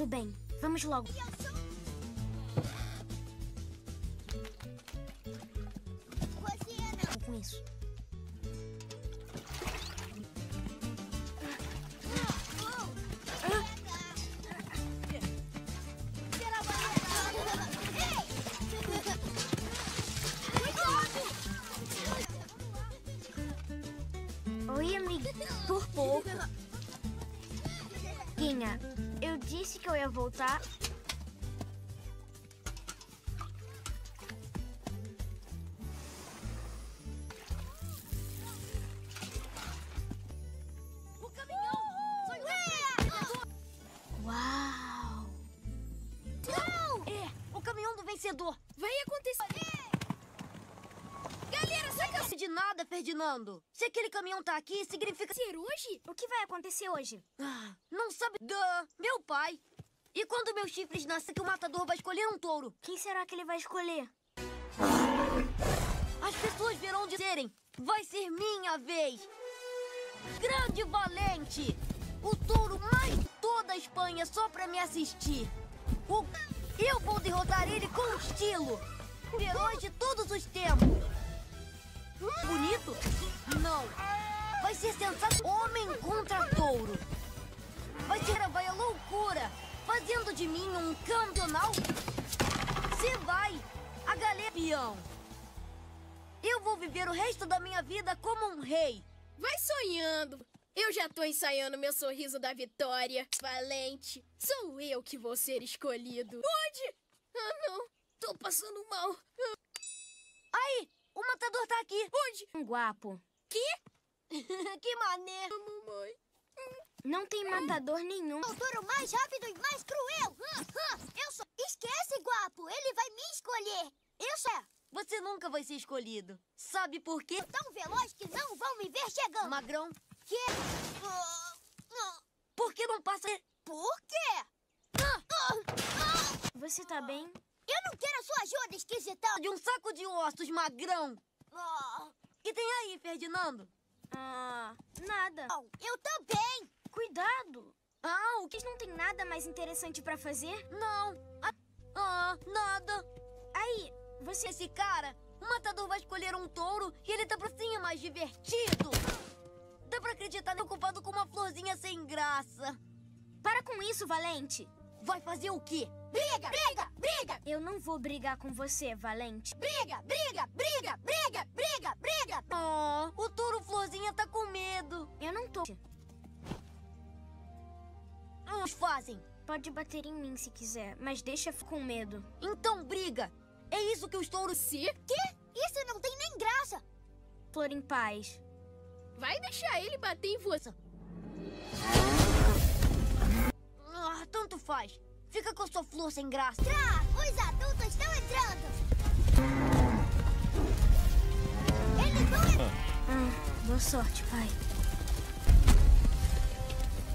Tudo bem, vamos logo. Voltar. O caminhão! Uau! É, o caminhão do vencedor! Vai acontecer. Galera, saca De nada, Ferdinando! Se aquele caminhão tá aqui, significa. ser hoje? O que vai acontecer hoje? Ah, não sabe. Duh, meu pai! E quando meus chifres nascer, que o matador vai escolher um touro? Quem será que ele vai escolher? As pessoas verão dizerem: vai ser minha vez! Grande valente! O touro mais de toda a Espanha só pra me assistir! O... Eu vou derrotar ele com estilo! Herói de todos os tempos! Bonito? Não! Vai ser sensato homem contra touro! Vai ser vai a loucura! Fazendo de mim um campeonal! Se vai! A galera peão! Eu vou viver o resto da minha vida como um rei! Vai sonhando. Eu já tô ensaiando meu sorriso da vitória. Valente, sou eu que vou ser escolhido. Onde? Ah, não. Tô passando mal. Aí! O matador tá aqui! Onde? Um guapo. que mané! Mamãe. Não tem matador nenhum. O touro mais rápido e mais cruel. Eu sou. Esquece, guapo. Ele vai me escolher. Eu sou Você nunca vai ser escolhido. Sabe por quê? tão veloz que não vão me ver chegando. Magrão? Que? Ah, Por que não passa... Por quê? Você tá bem? Eu não quero a sua ajuda, esquisitão. de um saco de ossos, magrão? Ah, que tem aí, Ferdinando? Ah, nada. não, eu também. Cuidado. Ah, o que... Não tem nada mais interessante pra fazer? Não. Ah, ah, nada. Aí, você... Esse cara, o matador vai escolher um touro e ele tá pra cima mais divertido. Dá pra acreditar nele ocupado com uma florzinha sem graça. Para com isso, Valente. Vai fazer o quê? Briga, briga, briga, Eu não vou brigar com você, Valente. briga, briga, briga, briga, briga, briga. Oh, o touro florzinha tá com medo. Eu não tô. Uns fazem. Pode bater em mim se quiser, mas deixa com medo. Então briga. É isso que os touros... Se? Quê? Isso não tem nem graça. Flor em paz. Vai deixar ele bater em você. Ah, tanto faz. Fica com a sua flor sem graça. Tra, os adultos estão entrando. Eles vão entrar. Ah, boa sorte, pai.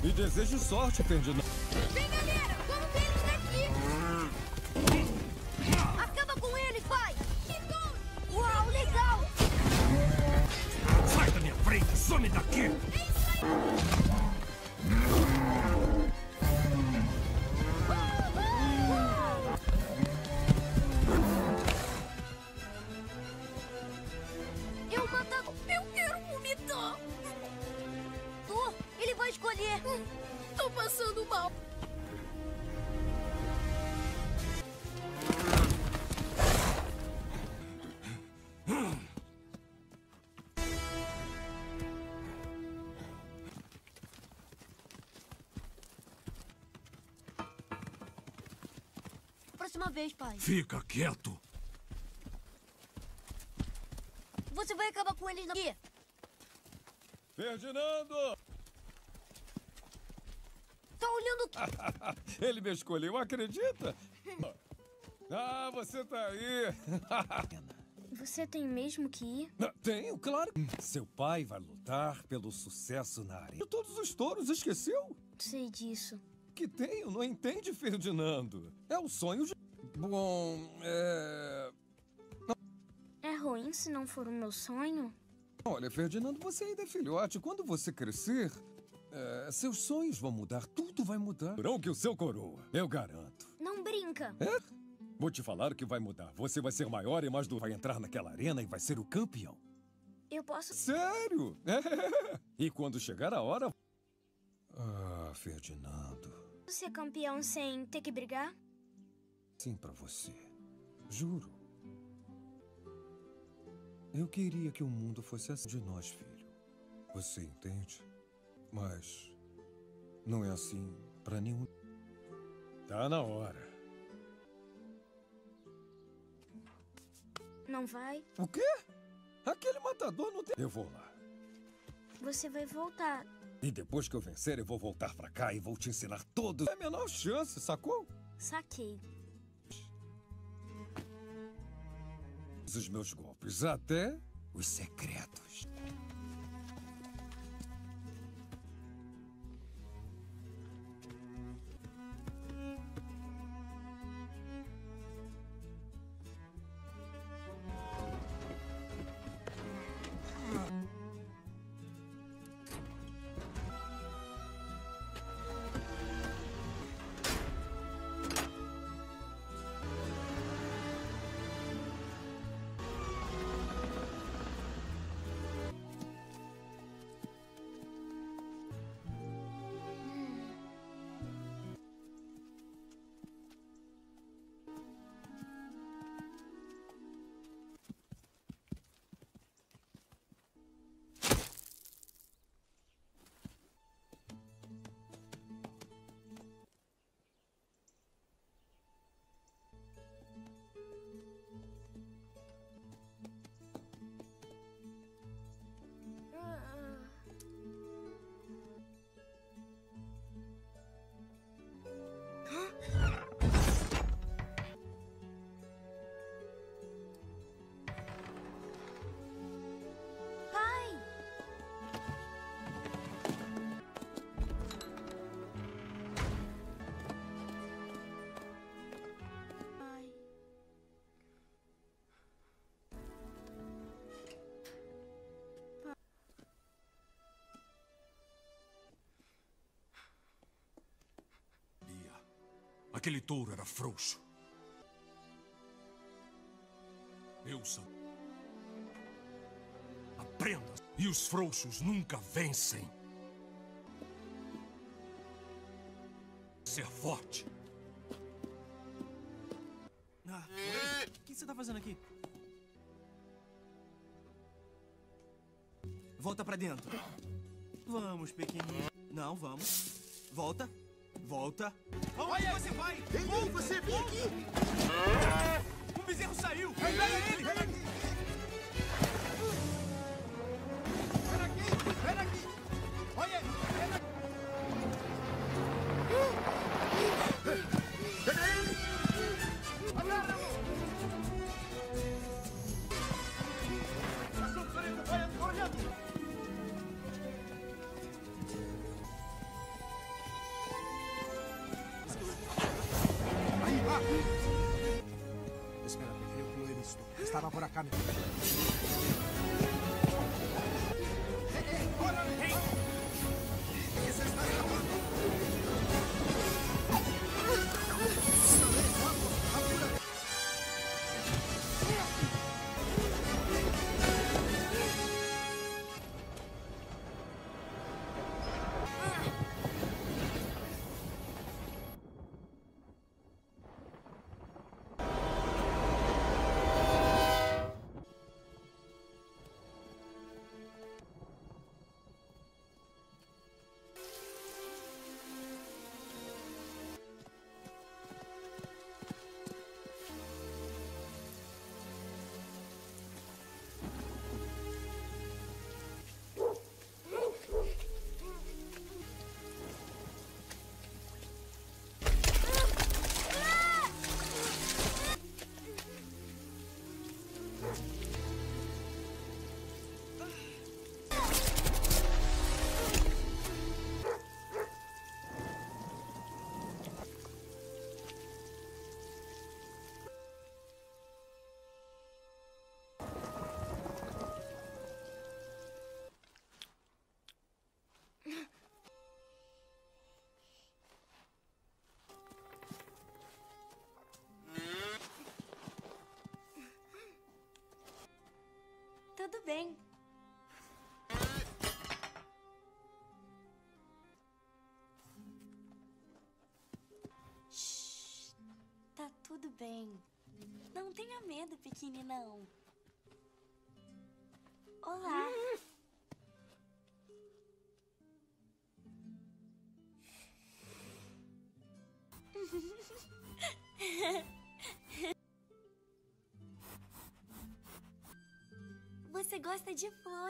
E desejo sorte, Ferdinando. Vem, galera, vamos ver eles daqui. Acaba com eles, pai! Uau, legal! Sai da minha frente, some daqui! Eu escolher. Tô passando mal. Próxima vez, pai. Fica quieto. Você vai acabar com eles aqui. Ferdinando! Tá olhando o quê? Ele me escolheu, acredita? Ah, você tá aí. Você tem mesmo que ir? Tenho, claro. Seu pai vai lutar pelo sucesso na área. De todos os touros, esqueceu? Sei disso. Que tenho, não entende, Ferdinando? É o sonho de... Bom, é... É ruim se não for o meu sonho? Olha, Ferdinando, você ainda é filhote. Quando você crescer, É, seus sonhos vão mudar, tudo vai mudar. Não que o seu coroa, eu garanto. Não brinca. É? Vou te falar o que vai mudar. Você vai ser maior e mais do. Vai entrar naquela arena e vai ser o campeão. Eu posso. Sério? É. E quando chegar a hora. Ah, Ferdinando. ser campeão sem ter que brigar? Sim, pra você. Juro. Eu queria que o mundo fosse assim de nós, filho. Você entende? Mas. Não é assim pra nenhum. Tá na hora. Não vai? O quê? Aquele matador não tem. Eu vou lá. Você vai voltar. E depois que eu vencer, eu vou voltar pra cá e vou te ensinar todos. É a menor chance, sacou? Saquei. Os meus golpes, até os secretos. Aquele touro era frouxo. Eu sou. Aprenda. E os frouxos nunca vencem. Ser forte. Ah? O que você tá fazendo aqui? Volta pra dentro. Vamos, pequenininho. Não, vamos. Volta. Volta. Aonde você vai? Ei, você vem aqui! O bezerro saiu! Pega ele! Vem aqui! Estaba por acá. ¡Eh, bem. Shhh, tá tudo bem. Não tenha medo, pequeninão. Olá. Você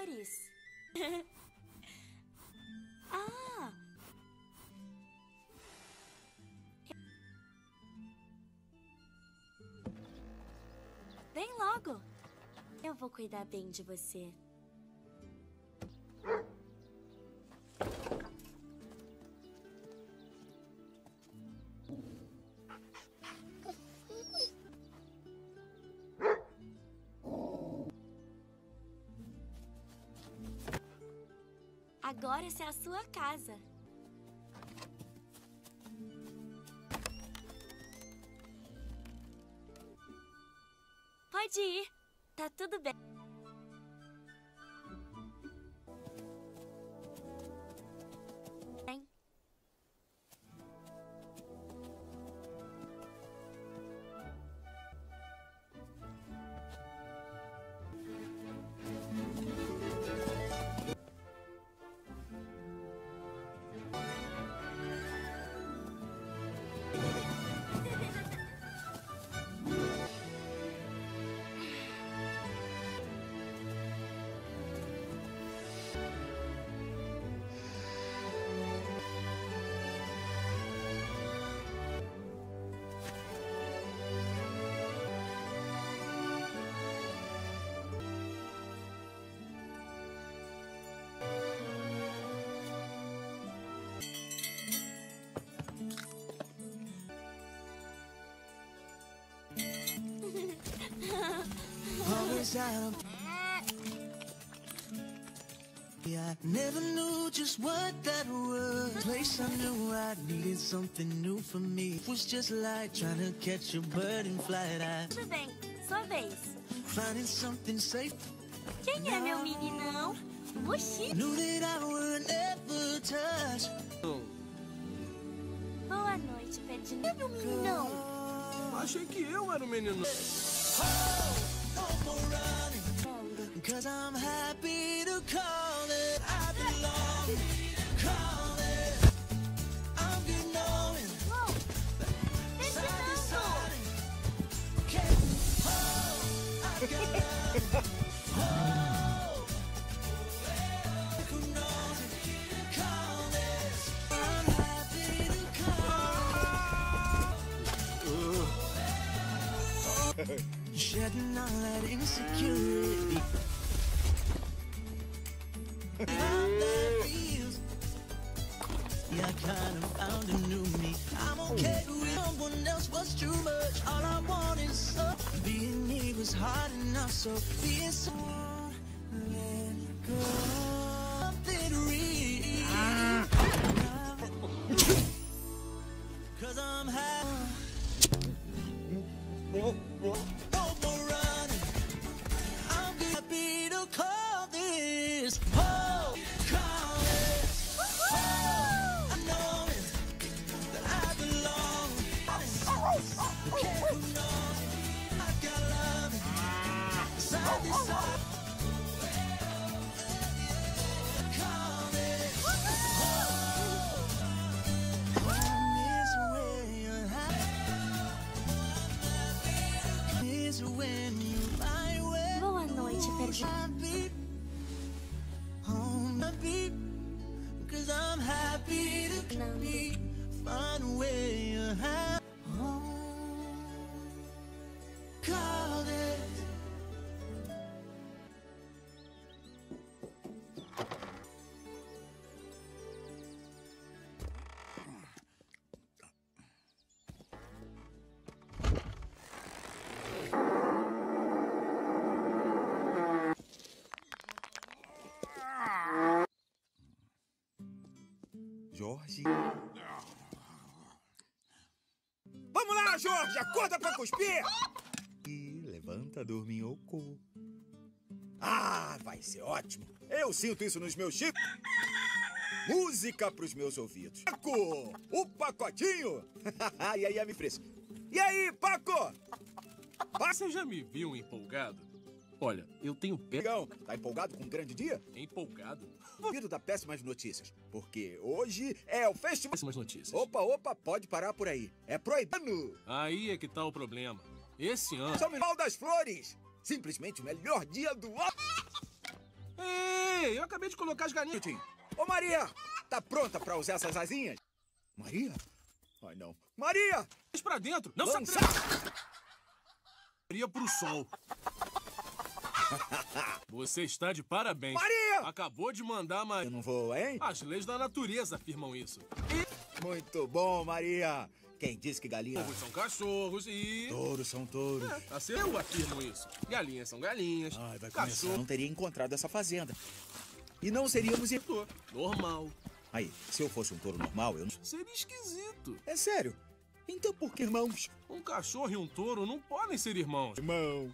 flores. ah! Vem logo. Eu vou cuidar bem de você. Casa. Always yeah, I never knew just what that was. Place I knew I needed something new for me. It was just like trying to catch a bird in flight. I Tudo bem. Sua vez. finding something safe. Quem é meu meninão? Oxi. Knew that I would never touch. Boa noite, Pedrinho. É meu meninão. Achei que eu era o menino. Oh! Cause I'm happy to call it I belong. Call it. I'm good knowing. Side to side. Can't hold. I got love. Hold. Who knows it? Call this. I'm happy to call. Shedding all that insecurity. How that feels. Yeah, I kind of found a new me. I'm okay with someone else was too much. All I want is. Being me was hard enough, so being Jorge. Vamos lá, Jorge! Acorda pra cuspir! E levanta, dorminhoco. Ah, vai ser ótimo. Eu sinto isso nos meus chips. Música pros meus ouvidos. Paco! O pacotinho! e aí, me fresco. E aí, Paco? Você já me viu empolgado? Olha, eu tenho pé. Legal. Tá empolgado com um grande dia? Empolgado? Ouvido da Péssimas Notícias. Porque hoje é o festival. Péssimas Notícias. Opa, opa, pode parar por aí. É proibido. Aí é que tá o problema. Esse ano. São Miguel das Flores! Simplesmente o melhor dia do ano. Ei, eu acabei de colocar as galinhas. Ô, Maria! Tá pronta pra usar essas asinhas? Maria? Ai, não. Maria! Mas pra dentro! Não Lança. se atreva! Maria pro sol. Você está de parabéns. Maria! Acabou de mandar Maria. Eu não vou, hein? As leis da natureza afirmam isso. Muito bom, Maria. Quem disse que galinha... Touros são cachorros e... Touros são touros. É, assim eu afirmo isso. Galinhas são galinhas. Ai, vai Cachorro. começar. Não teria encontrado essa fazenda. E não seríamos... Normal. Aí, se eu fosse um touro normal, eu não... Seria esquisito. É sério. Então por que irmãos? Um cachorro e um touro não podem ser irmãos. Irmão.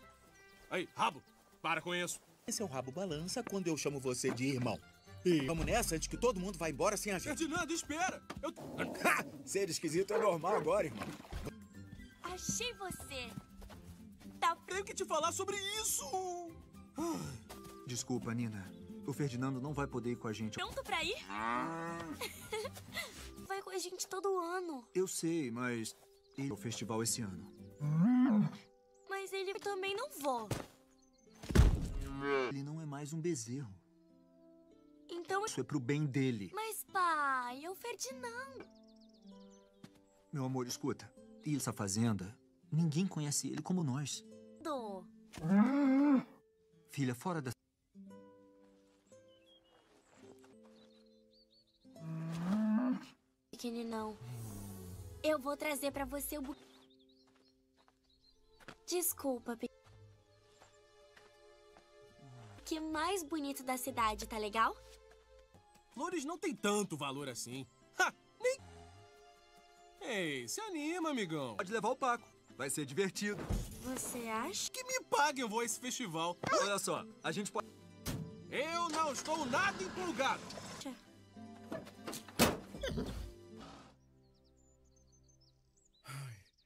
Aí, rabo, para com isso. Esse é o rabo balança quando eu chamo você de irmão. E vamos nessa antes que todo mundo vá embora sem a gente. Ferdinando, espera! Eu... Ha! Ser esquisito é normal agora, irmão. Achei você. Tá Tenho que te falar sobre isso! Desculpa, Nina. O Ferdinando não vai poder ir com a gente. pronto pra ir? Vai com a gente todo ano. Eu sei, mas ele é o festival esse ano. Mas ele também não vou. Ele não é mais um bezerro. Então. Isso é pro bem dele. Mas, pai, é o Ferdinando. Meu amor, escuta. E essa fazenda, ninguém conhece ele como nós. Do. Filha, fora da. Pequeninão. Eu vou trazer pra você o bu... Desculpa, pe... Que mais bonito da cidade, tá legal? Flores não tem tanto valor assim. Ha! Nem... Ei, se anima, amigão. Pode levar o Paco. Vai ser divertido. Você acha? Que me paguem eu vou a esse festival. Olha só, a gente pode. Eu não estou nada empolgado.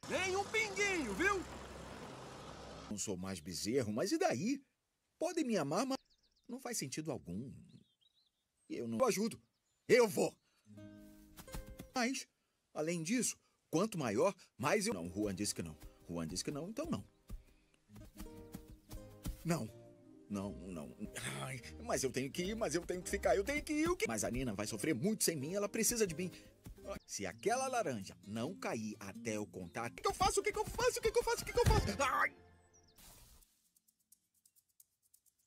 Nem um pinguinho, viu? Não sou mais bezerro, mas e daí? Podem me amar, mas não faz sentido algum. Eu não ajudo. Eu vou. Mas, além disso, quanto maior, mais eu. Não, Juan disse que não. Juan disse que não, então não. Não. Não, não. Ai, mas eu tenho que ir, mas eu tenho que ficar, eu tenho que ir. O quê? Mas a Nina vai sofrer muito sem mim, ela precisa de mim. Se aquela laranja não cair até eu contar, o que eu faço? O que eu faço? O que eu faço? O que eu faço? Ai!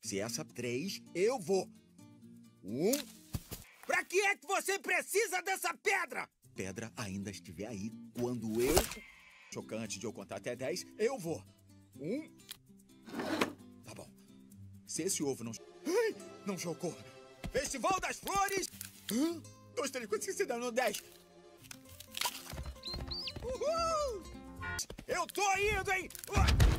Se essa três, eu vou. Um. Pra que é que você precisa dessa pedra? Pedra ainda estiver aí quando eu. Chocante de eu contar até dez, eu vou. Um. Tá bom. Se esse ovo não. Ai, não chocou. Festival das Flores! Um, dois, três, quatro, cinco, seis, sete, nove, dez. Uhul! Eu tô indo, hein? Uh!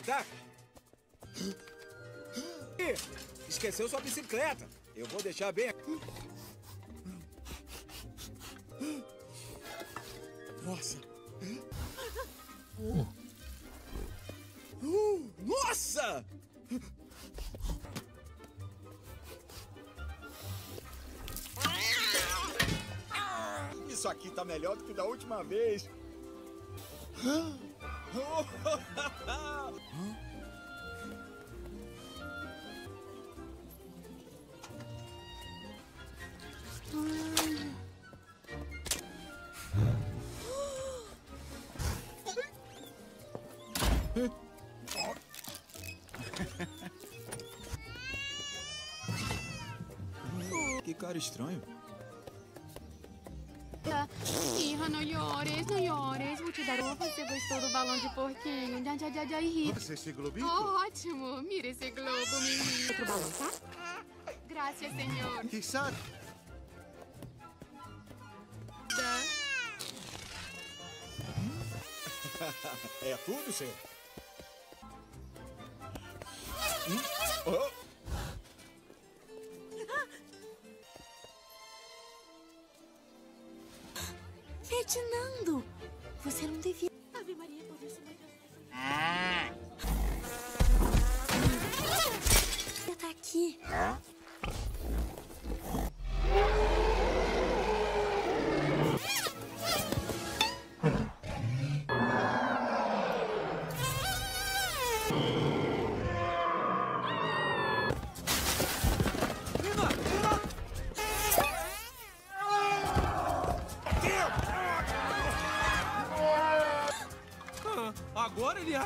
Tá? Esqueceu sua bicicleta. Eu vou deixar bem aqui. Nossa. Uh, nossa! Isso aqui tá melhor do que da última vez. Que cara estranho. Calma, não llores, não llores. Vou te dar uma. Você gostou do balão de porquinho? Já, já, já, já, ri. Nossa, esse globinho? Oh, ótimo. Mira esse globo, menino. Outro balão, tá? Graças, senhor. Que sabe? Da. é tudo, senhor? Hum? Oh. Ferdinando, você não devia. Ave Maria,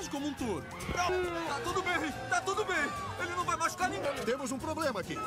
como um touro. Tá tudo bem, tá tudo bem. Ele não vai machucar ninguém. Temos um problema aqui.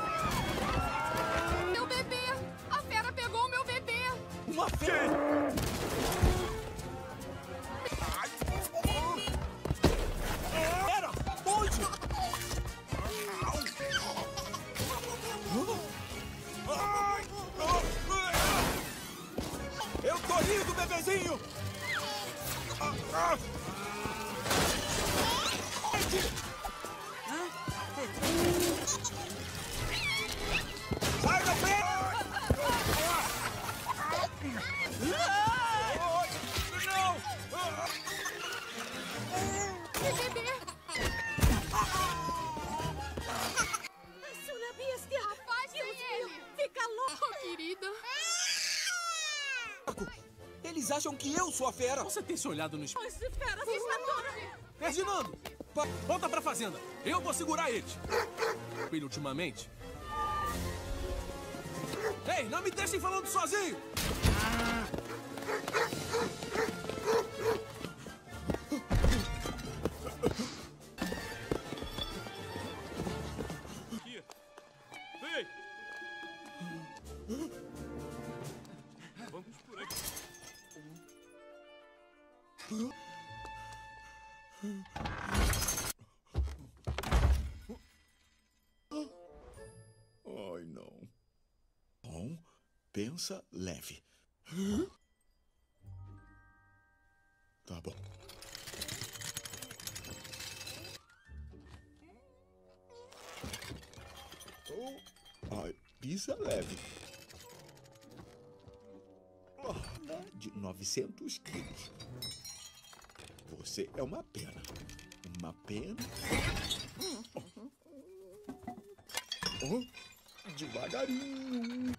Sou a fera. Você tem se olhado no espelho? Esse fera assustadora! Ferdinando! pa- Volta pra fazenda! Eu vou segurar eles! Ele ultimamente? Ei, não me deixem falando sozinho! Ai, pisa leve. Oh, de 900 quilos. Você é uma pena. Uma pena. Oh, devagarinho.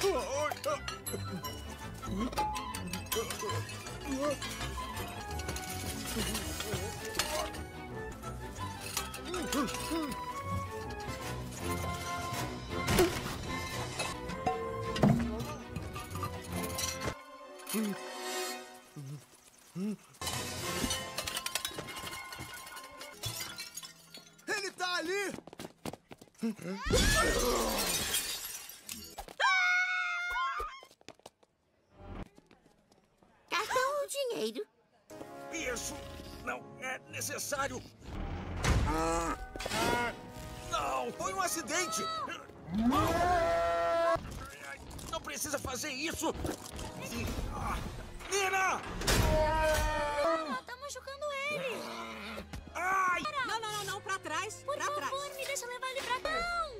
Hmm. Acidente. Não precisa fazer isso. Nina! Tá machucando ele. Ai! Não, não, não, não, pra trás, Por pra favor, trás. me deixa levar ele pra cá.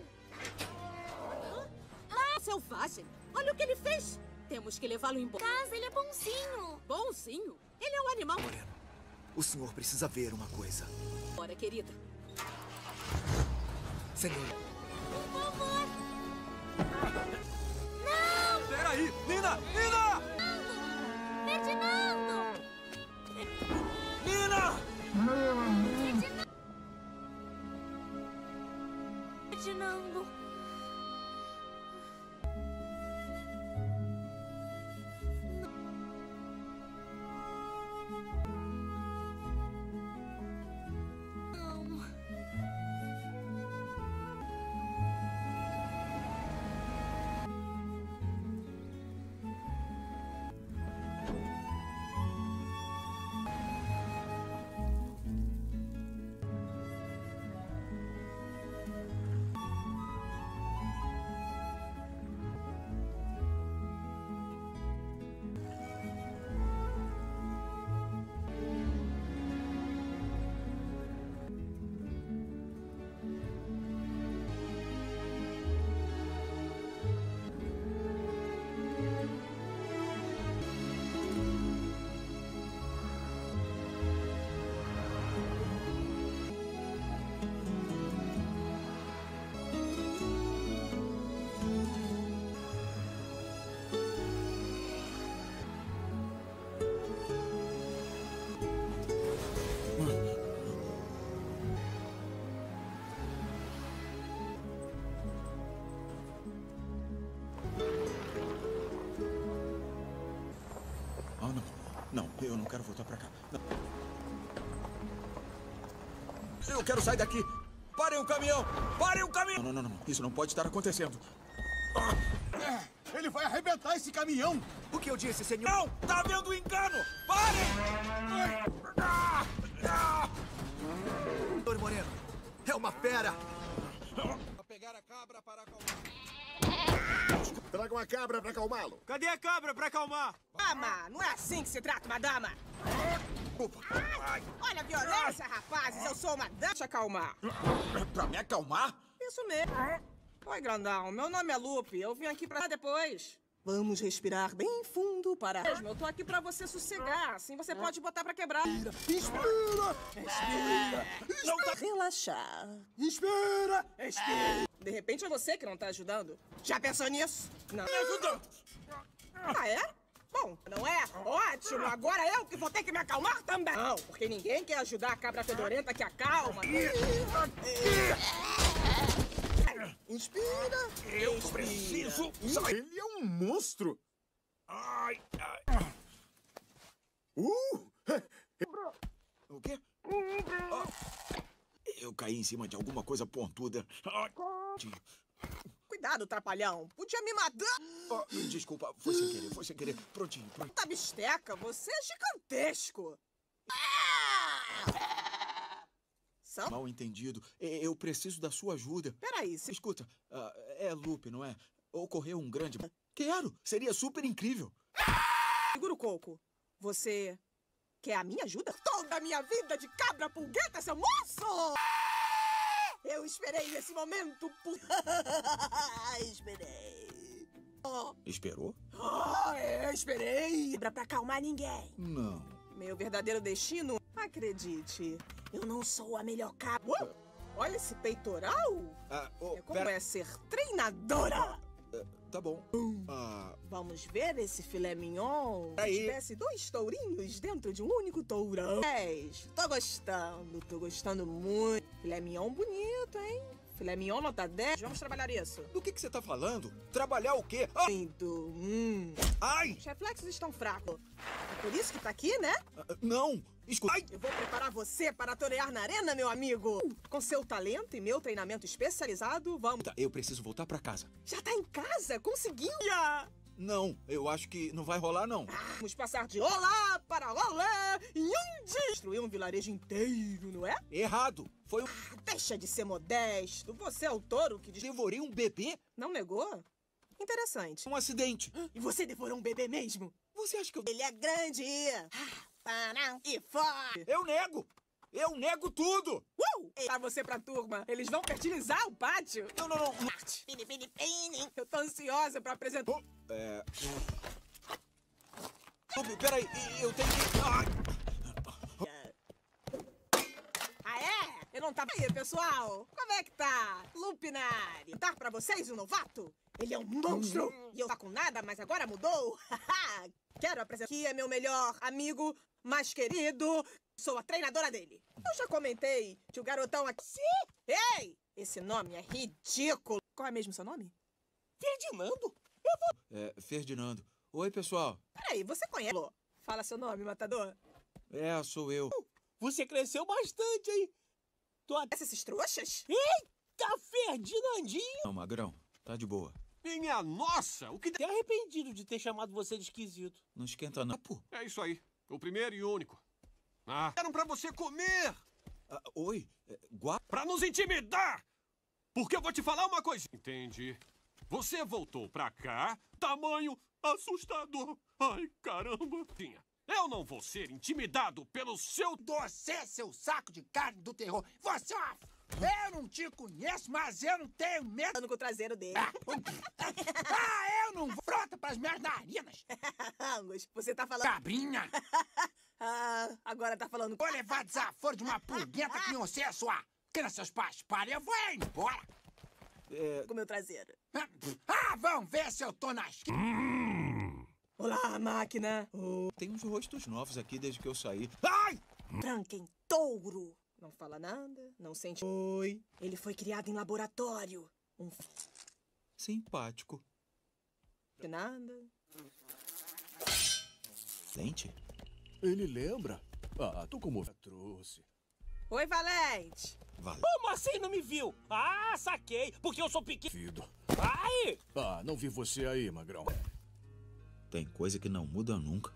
Ah, selvagem! Olha o que ele fez! Temos que levá-lo embora. Casa, ele é bonzinho. Bonzinho? Ele é um animal. O senhor precisa ver uma coisa. Bora, querida. Senhor, favor. peraí! Nina! Nina! Eu não quero voltar pra cá. Não. Eu quero sair daqui. Parem o caminhão! Parem o caminhão! Não, não, não, não. Isso não pode estar acontecendo. Ele vai arrebentar esse caminhão! O que eu disse, senhor? Não! Tá havendo engano! Parem! Doutor Moreno, é uma fera! Traga uma cabra pra acalmá-lo. Cadê a cabra pra acalmar? Dama, não é assim que se trata uma dama. Olha a violência, rapazes. Eu sou uma dama. Deixa acalmar. Pra me acalmar? Isso mesmo. Oi, grandão. Meu nome é Lupe. Eu vim aqui pra depois. Vamos respirar bem fundo para... Eu tô aqui pra você sossegar. Assim você pode botar pra quebrar. Inspira! Respira! Não tá... Relaxar. Inspira! Respira! De repente é você que não tá ajudando. Já pensou nisso? Não. Me ajudando! Ah, é? Bom, não é? Ótimo! Agora eu que vou ter que me acalmar também! Não, porque ninguém quer ajudar a cabra fedorenta que acalma. Inspira! Eu preciso sair! Ele é um monstro! Ai, ai. Uh! O quê? Eu caí em cima de alguma coisa pontuda. Cuidado, trapalhão. Podia me matar. ah, desculpa, foi sem querer, foi sem querer. Prontinho, prontinho. Tá bisteca, você é gigantesco. São? Mal entendido. Eu preciso da sua ajuda. Peraí, se... Escuta, ah, é Lupe, não é? Ocorreu um grande. Quero! Seria super incrível. Segura o coco. Você quer a minha ajuda? Toda a minha vida de cabra pulgueta, seu moço! Eu esperei nesse momento por... esperei. Oh, Esperou? oh, eu esperei. Pra pra acalmar ninguém. Não. Meu verdadeiro destino? Acredite, eu não sou a melhor cabra. Uou, Olha esse peitoral. Ah, oh, É como pera- é ser treinadora. Tá bom. Ah, Vamos ver esse filé mignon? Aí. Se tivesse dois tourinhos dentro de um único tourão. Dez. Tô gostando, tô gostando muito. Filé mignon bonito, hein? Filé mignon nota 10. Vamos trabalhar isso. do que, que você tá falando? Trabalhar o quê? Ah, Muito. Hum. ai! Os reflexos estão fracos. É por isso que tá aqui, né? Ah, Não! Escuta. Ai! Eu vou preparar você para torear na arena, meu amigo. Com seu talento e meu treinamento especializado, vamos... Tá, Eu preciso voltar pra casa. Já tá em casa? Conseguiu? Não, eu acho que não vai rolar, não. Vamos passar de olá para olá em um dia. Destruir um vilarejo inteiro, não é? Errado! Foi um. Deixa de ser modesto. Você é o touro que... Devorei um bebê? Não negou? Interessante. Um acidente. E você devorou um bebê mesmo? Você acha que eu. Ele é grande. Para e fora. Eu nego! Eu nego tudo! Uh! Pra você pra turma. Eles vão fertilizar o pátio. Não, não, não. Pini, pini, pini. Eu tô ansiosa pra apresentar... É. Lupe, peraí, eu tenho que. Ai! Ah, é? Eu não tava aí, pessoal. Como é que tá? Lupinari. Tá pra vocês um novato? Ele é um monstro. E eu tá com nada, mas agora mudou. Quero apresentar aqui é meu melhor amigo, mais querido. Sou a treinadora dele. Eu já comentei que o garotão aqui... Sim! Ei! Esse nome é ridículo. Qual é mesmo seu nome? Ferdinando? É, Ferdinando. Oi, pessoal. Peraí, você conhece... Fala seu nome, matador. É, sou eu. Você cresceu bastante, hein? Tu conhece esses trouxas? Eita, Ferdinandinho! Não, Magrão, tá de boa. Minha nossa, o que... Até arrependido de ter chamado você de esquisito. Não esquenta não. É isso aí. O primeiro e único. Ah, eram pra você comer! Ah, oi, é, gua... Pra nos intimidar! Porque eu vou te falar uma coisa. Entendi. Você voltou pra cá, tamanho assustador. Ai, caramba. Tinha. Eu não vou ser intimidado pelo seu... Você, seu saco de carne do terror. Você é uma... Eu não te conheço, mas eu não tenho medo. Dando com o traseiro dele. Ah, ah eu não vou. Frota pras minhas narinas. Angus, você tá falando... Cabrinha. ah, agora tá falando... Vou levar desaforo de uma pulguenta que você é sua. Queira seus pais parem, eu vou embora. É... Com meu traseiro. Ah, vamos ver se eu tô na esquina. Hum. Olá, máquina. Oh. Tem uns rostos novos aqui desde que eu saí. Ai! Franken touro. Não fala nada, não sente. Oi. Ele foi criado em laboratório. Um. Simpático. Nada. Dente? Ele lembra? Ah, tô como trouxe. Oi, Valente. Valente. Como assim não me viu? Ah, saquei. Porque eu sou pequeno. Fido. Ai! Ah, não vi você aí, Magrão. Tem coisa que não muda nunca.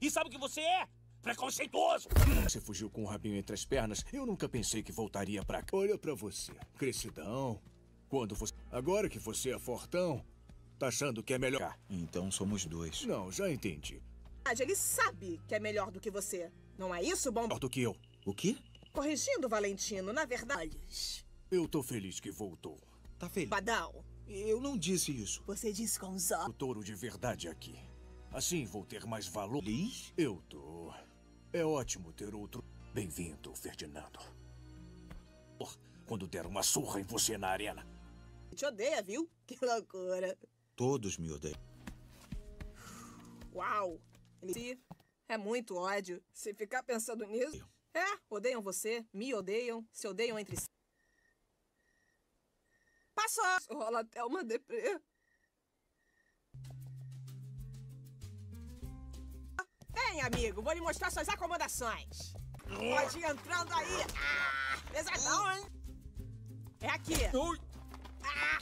E sabe o que você é? Preconceituoso! Você fugiu com o rabinho entre as pernas. Eu nunca pensei que voltaria pra cá. Olha pra você. Crescidão. Quando você... Agora que você é fortão, tá achando que é melhor... Então somos dois. Não, já entendi. Ele sabe que é melhor do que você. Não é isso, bom? Melhor do que eu. O quê? Corrigindo, Valentino, na verdade... Eu tô feliz que voltou. Tá feliz? Badal. Eu não disse isso. Você disse com os O touro de verdade aqui. Assim vou ter mais valor. Feliz? Eu tô. É ótimo ter outro. Bem-vindo, Ferdinando. Quando der uma surra em você na arena. Te odeia, viu? Que loucura. Todos me odeiam. Uau! Ele é muito ódio. Se ficar pensando nisso. É, odeiam você, me odeiam, se odeiam entre si. Passou! Rola até uma deprê. Amigo, vou lhe mostrar suas acomodações. Pode ir entrando aí. Ah, pesadão, hein? É aqui. Ah.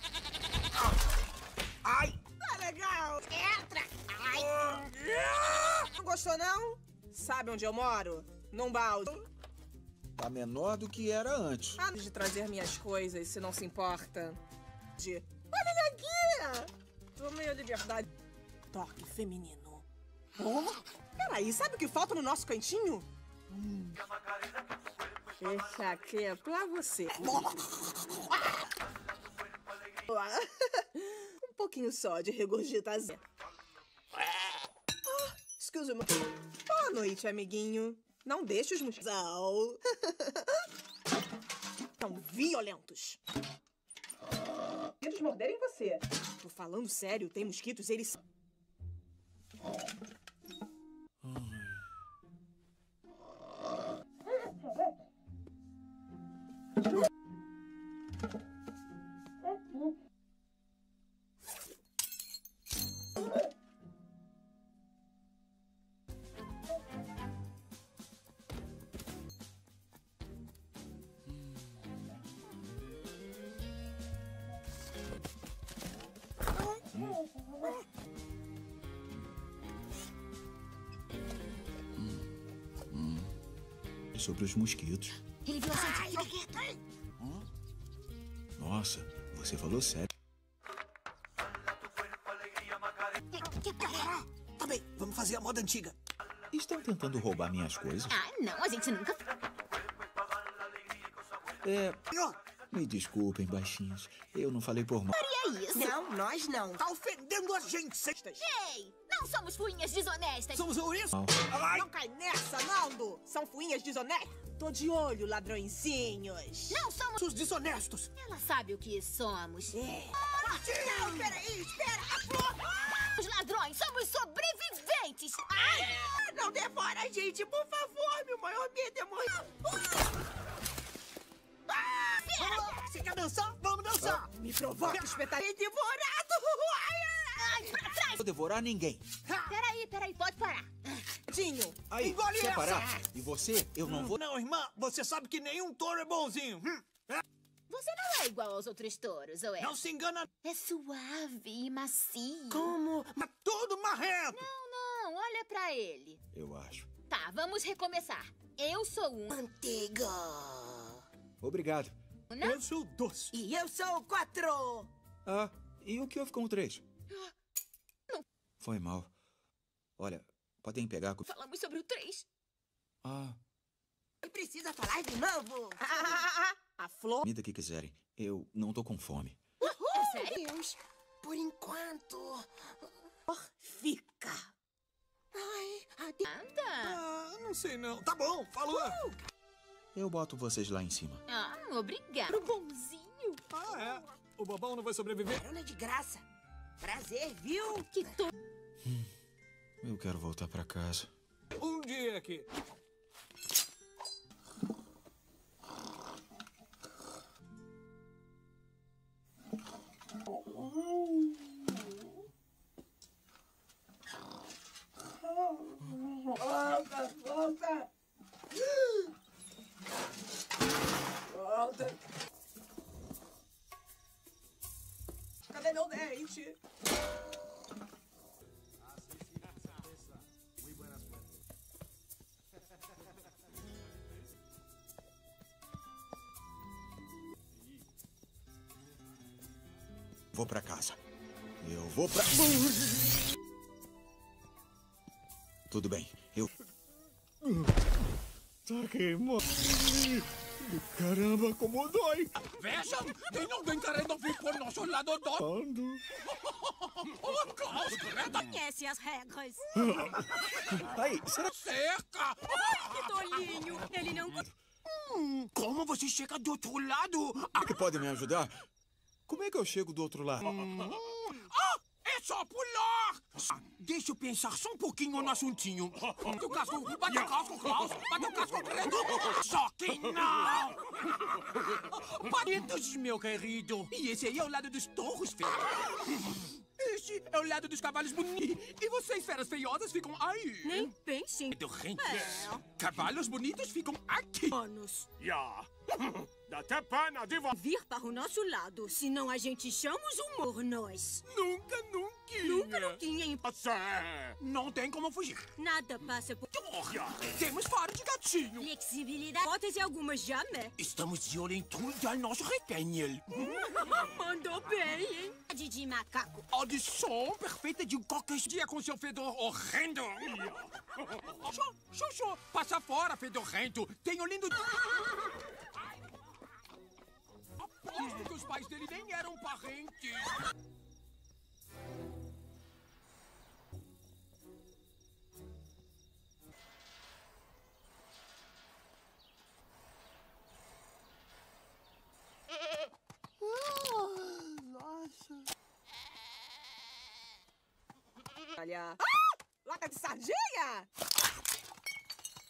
Ai! Tá legal. Entra! Ai! Não gostou, não? Sabe onde eu moro? Num balde. Tá menor do que era antes. Antes de trazer minhas coisas, se não se importa. De... Olha ele aqui! Tomei a liberdade. Toque feminino. Oh, peraí, sabe o que falta no nosso cantinho? Hum. Esse aqui é pra você. um pouquinho só de regurgitação. Ah, excuse me. Boa noite, amiguinho. Não deixe os mosquitos. Tão violentos. Eles morderem você. Tô falando sério, tem mosquitos, eles. Sobre os mosquitos. Ele viu a gente. Hum? Nossa, você falou sério. Tá bem, vamos fazer a moda antiga. Estão tentando roubar minhas coisas? Ah, não, a gente nunca. É. Me desculpem, baixinhos. Eu não falei por mal. Faria isso. Não, nós não. Tá ofendendo a gente, cestas. Ei, não somos fuinhas desonestas. Somos? Ai. Não cai nessa, Naldo. São fuinhas desonestas. Tô de olho, ladrõezinhos. Não somos os desonestos. Ela sabe o que somos. É. forte! Não, peraí, espera! A flor! Os ladrões somos sobreviventes! Ai! Ah, Não devora a gente, por favor! Meu maior medo é morrer! Ah, Você quer dançar? Vamos dançar! Me provoca, espetarei devorado! Ai, ai, pra trás! vou devorar ninguém. Peraí, peraí, pode parar. Tinho, Aí, Engole quer essa! parar? E você? Eu não vou... Não, irmã, você sabe que nenhum touro é bonzinho. Hum, é? Você não é igual aos outros touros, ou é? Não se engana. É suave e macio. Como? Mas tudo marrento. Não, não, olha pra ele. Eu acho. Tá, vamos recomeçar. Eu sou um... Manteiga. Obrigado. Não? Eu sou doce. E eu sou o quatro. Ah, e o que houve com o três? Foi mal. Olha, podem pegar... com- Falamos sobre o 3. Ah, Precisa falar de novo. Ah, a flor. comida que quiserem. Eu não tô com fome. É sério? Deus, por enquanto. Fica. Ai, ade... Anda. Ah, não sei não. Tá bom, falou. Eu boto vocês lá em cima. Ah, obrigado. Bonzinho. Ah, é. O bobão não vai sobreviver. Carona de graça. Prazer, viu? Que to... Eu quero voltar pra casa. Um dia aqui. Volta, volta. Volta. Cadê meu dente? Vou pra casa. Eu vou pra... Tudo bem, eu... Tá queimando. Caramba, como dói. Vejam, tem alguém querendo vir por nosso lado do... Ando. Oh, Klaus, Greta! Conhece as regras. Aí, será... Cerca! Que tolinho. Ele não... Hum, como você chega do outro lado? que podem me ajudar? Como é que eu chego do outro lado? Ah, é só pular! Ah, Deixa eu pensar só um pouquinho no assuntinho. Bate o casco, bate o casco, Klaus! Bate o casco, Greta! Só que não! Palitos, meu querido! E esse aí é o lado dos touros, feios. Este é o lado dos cavalos bonitos. E vocês, feras feiosas, ficam aí. Nem pensem. Dorrentes. Cavalos bonitos ficam aqui. Anos. Já. Dá até pena de vo... Vir para o nosso lado, senão a gente chama os humor nós. Nunca, nunca. Nunca, nunca, hein? Não tem como fugir. Nada passa por... Temos faro de gatinho. Flexibilidade. Botas e algumas jamais. Estamos de olho em tudo ao nosso retenho. Mandou bem, hein? De macaco. Audição perfeita de qualquer dia com seu fedor horrendo. Xô, xô, xô. Passa fora, fedorrento. Tenho lindo... Aposto que os pais dele nem eram parentes. Nossa. Olha. Ah! Lata de sardinha!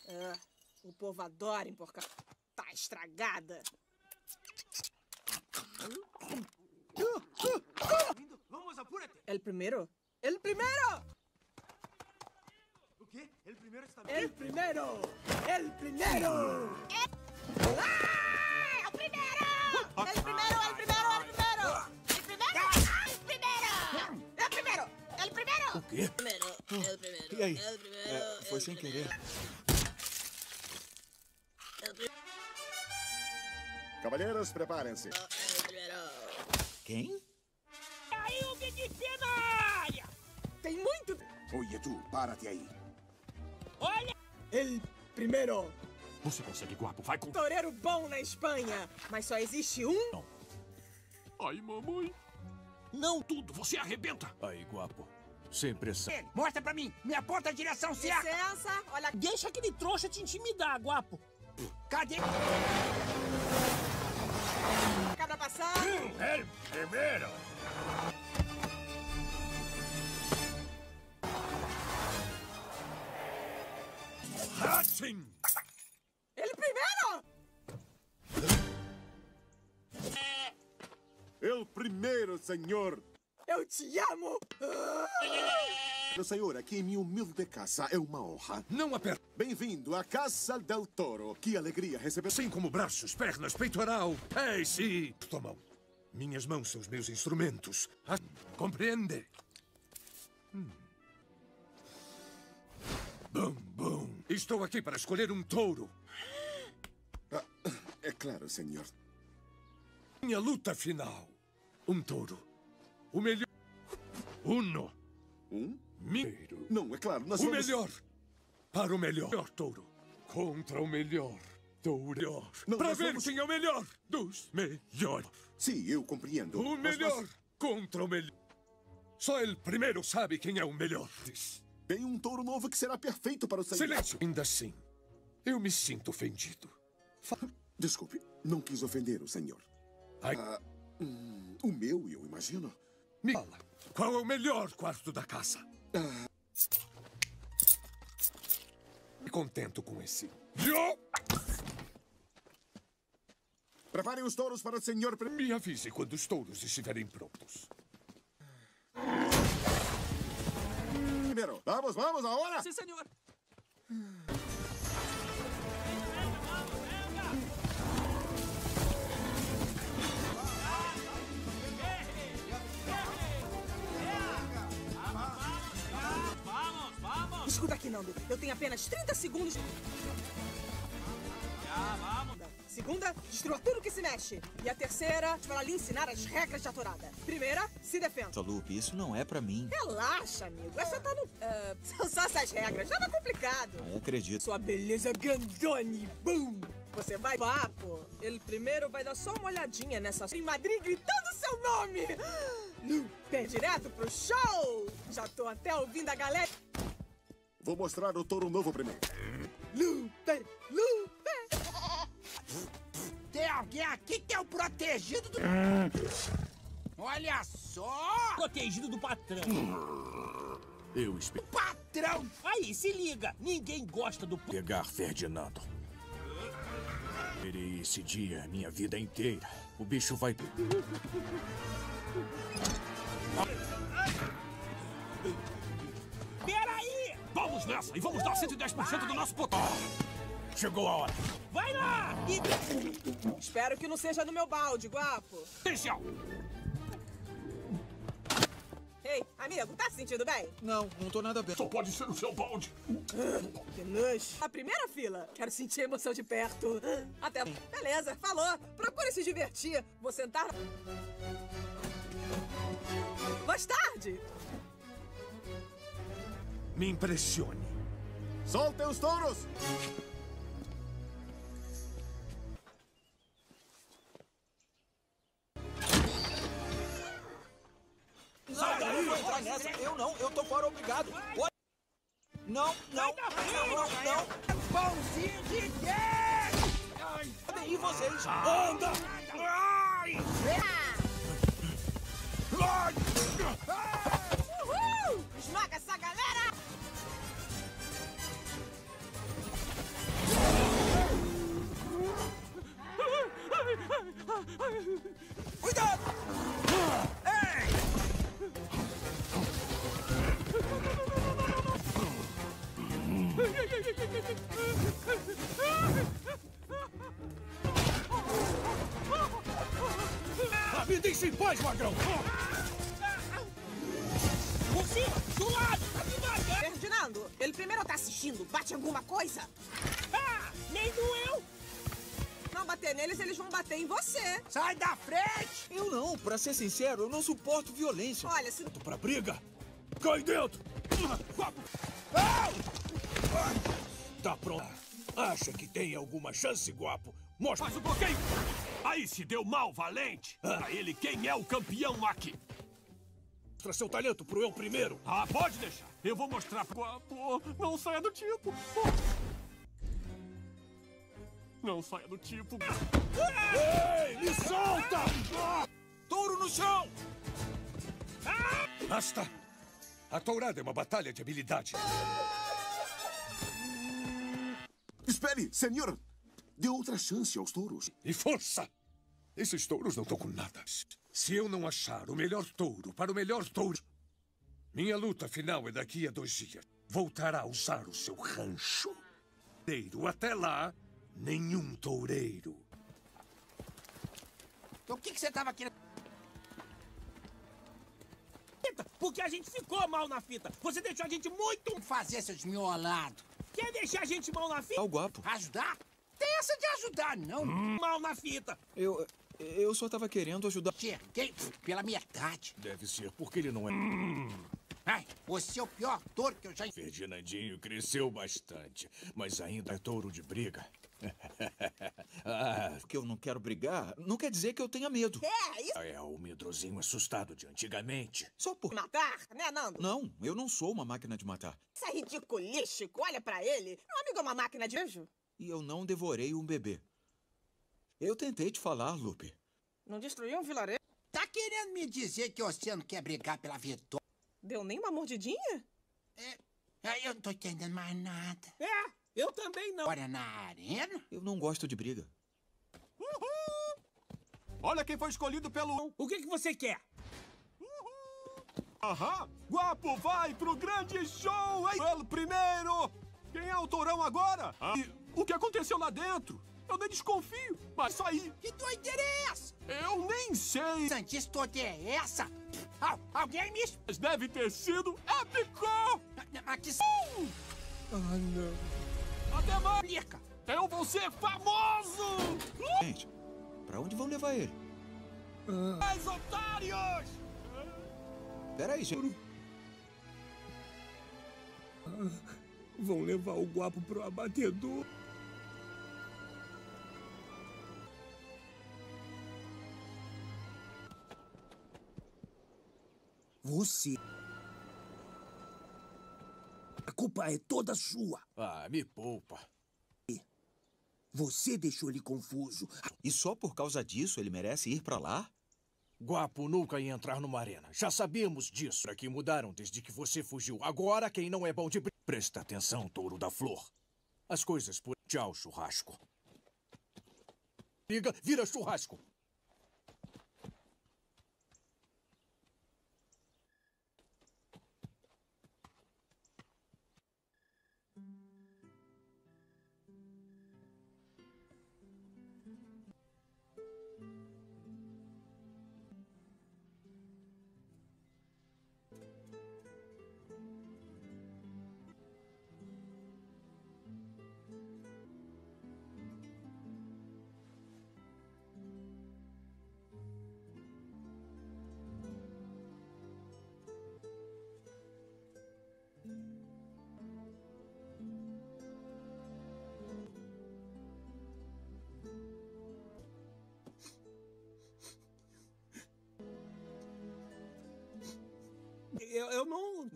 Ah, o povo adora emporcar. Tá estragada. Vamos, apúrate. El primero. El primero. O quê? Ele primeiro está El primero. El primero. Ah, é o primeiro! El primero, el primero, el primero. El primeiro! El primeiro! El primero. El primero. O quê? Primero. El primero. E aí? El primero. É, foi sem querer. Cavalheiros, preparem-se. Quem? Aí o BDP na área! Tem muito. Oye, tu, párate aí. Olha! El primero. Você consegue, guapo. Vai com... Toureiro bom na Espanha. Mas só existe um. Ai, mamãe. Não tudo, você arrebenta. Aí, guapo. Sem pressão. Ele, mostra pra mim. Me aponta a direção certa. Licença. Olha. Deixa aquele trouxa te intimidar, guapo. Cadê? Pra começar. É primeiro. Hatching! Ele primeiro! Eu primeiro, senhor. Eu te amo! Meu senhor, aqui em minha humilde casa é uma honra. Não aperta. Bem-vindo à Casa del Toro. Que alegria receber... Assim como braços, pernas, peitoral. Ei, sim. Tua mão. Minhas mãos são os meus instrumentos. Ah, compreende? Hum. Bum, bum. Estou aqui para escolher um touro. Ah, é claro, senhor. Minha luta final. Um touro. O melhor. Uno. Um? Mineiro. Não, é claro, nós o vamos... melhor. Para o melhor touro. Contra o melhor touro. Não, para ver vamos- quem é o melhor dos melhores. Sim, eu compreendo. O melhor nós- contra o melhor. Só ele primeiro sabe quem é o melhor. Tem um touro novo que será perfeito para o senhor. Silêncio! Ainda assim, eu me sinto ofendido. Desculpe, não quis ofender o senhor. Ai. Ah, hum, o meu, eu imagino. Me fala, qual é o melhor quarto da casa? Ah, Me contento com esse. Preparem os touros para o senhor... pre- me avise quando os touros estiverem prontos. Primeiro, vamos, vamos, agora! Sim, senhor. Escuta aqui, Nando. Eu tenho apenas 30 segundos. Segunda, destrua tudo que se mexe. E a terceira, para lhe ensinar as regras de atorada. Primeira, se defenda. Lupe, isso não é pra mim. Relaxa, amigo. Essa tá no. ah, são só essas regras. Nada complicado. Eu acredito. Sua beleza grandone. Boom! Você vai papo. Ele primeiro vai dar só uma olhadinha nessa em Madrid gritando seu nome. Lupe, direto pro show. Já tô até ouvindo a galera. Vou mostrar o touro novo primeiro. Lupe, Lupe. Tem alguém aqui que é o protegido do... Olha só! Protegido do patrão. Eu espero Patrão! Aí, se liga. Ninguém gosta do... pegar Ferdinando. Esperei esse dia a minha vida inteira. O bicho vai. Nessa e vamos dar 110% do nosso potencial. Chegou a hora. Vai lá! E... Espero que não seja no meu balde, guapo. Potencial! Ei, amigo, tá se sentindo bem? Não, não tô nada bem. Só pode ser o seu balde. Que nojo. A primeira fila. Quero sentir a emoção de perto. Até. Beleza, falou. Procure se divertir. Vou sentar. Mais tarde. Me impressione. Soltem os touros! Sai daí, entrar nessa. Eu não, eu tô fora, obrigado. Pode- Não, não, não, não, não. Pãozinho de! Podem ir vocês. Anda! Ai! Uhul! Esmaga essa galera! Cuidado! Ah, me deixe em paz, magrão! Por cima! Do lado! Devagar! Ferdinando, ele primeiro tá assistindo. Bate alguma coisa? Ah! Nem doeu! Não bater neles, eles vão bater em você. Sai da frente! Eu não, pra ser sincero, eu não suporto violência. Olha, se. Pra briga? Cai dentro! Tá pronto. Acha que tem alguma chance, guapo? Mostra. Faz o bloqueio! Aí se deu mal, valente! Pra ele, quem é o campeão aqui? Mostra seu talento pro eu primeiro. Ah, pode deixar. Eu vou mostrar pro... Guapo, não saia do tipo. Não saia do tipo. Ei, me solta! Touro no chão! Basta! A tourada é uma batalha de habilidade. Espere, senhor! Dê outra chance aos touros. E força! Esses touros não estão com nada. Se eu não achar o melhor touro para o melhor touro, minha luta final é daqui a dois dias. Voltará a usar o seu rancho. Toureiro. Até lá, nenhum toureiro. Então o que, que você tava querendo? Porque a gente ficou mal na fita. Você deixou a gente muito... Fazer seus miolados. Quer deixar a gente mal na fita? É o guapo. Ajudar? Tem essa de ajudar, não. Mal na fita. Eu. Eu só tava querendo ajudar. Cheguei pela minha idade. Deve ser porque ele não é. Ai, você é o pior touro que eu já... Ferdinandinho cresceu bastante, mas ainda é touro de briga. Ah, que eu não quero brigar não quer dizer que eu tenha medo. É, isso. É o medrosinho assustado de antigamente. Só por. Matar, né, Nando? Não, eu não sou uma máquina de matar. Isso é ridiculístico. Olha pra ele. Meu amigo é uma máquina de beijo. E eu não devorei um bebê. Eu tentei te falar, Lupe. Não destruiu um vilarejo? Tá querendo me dizer que você não quer brigar pela vitória? Deu nem uma mordidinha? É, eu não tô entendendo mais nada. É, eu também não. Olha na arena? Eu não gosto de briga. Olha quem foi escolhido pelo... O que, que você quer? Aham! Guapo vai pro grande show, hein? Pelo primeiro! Quem é o tourão agora? Ah. E o que aconteceu lá dentro? Eu nem desconfio, mas isso aí... Que doideira é essa? Eu nem sei! Santis toda é essa? Al alguém me... Mas deve ter sido épico! Mas que... Ah, não. Até mais! Eu vou ser famoso! Gente, pra onde vão levar ele? Mais otários! Peraí, gente. Ah, vão levar o guapo pro abatedor. Você. A culpa é toda sua. Ah, me poupa. Você deixou ele confuso. E só por causa disso ele merece ir pra lá? Guapo nunca ia entrar numa arena. Já sabíamos disso. Aqui mudaram desde que você fugiu. Agora quem não é bom de. Presta atenção, touro da flor. As coisas por. Tchau, churrasco. Briga, vira churrasco.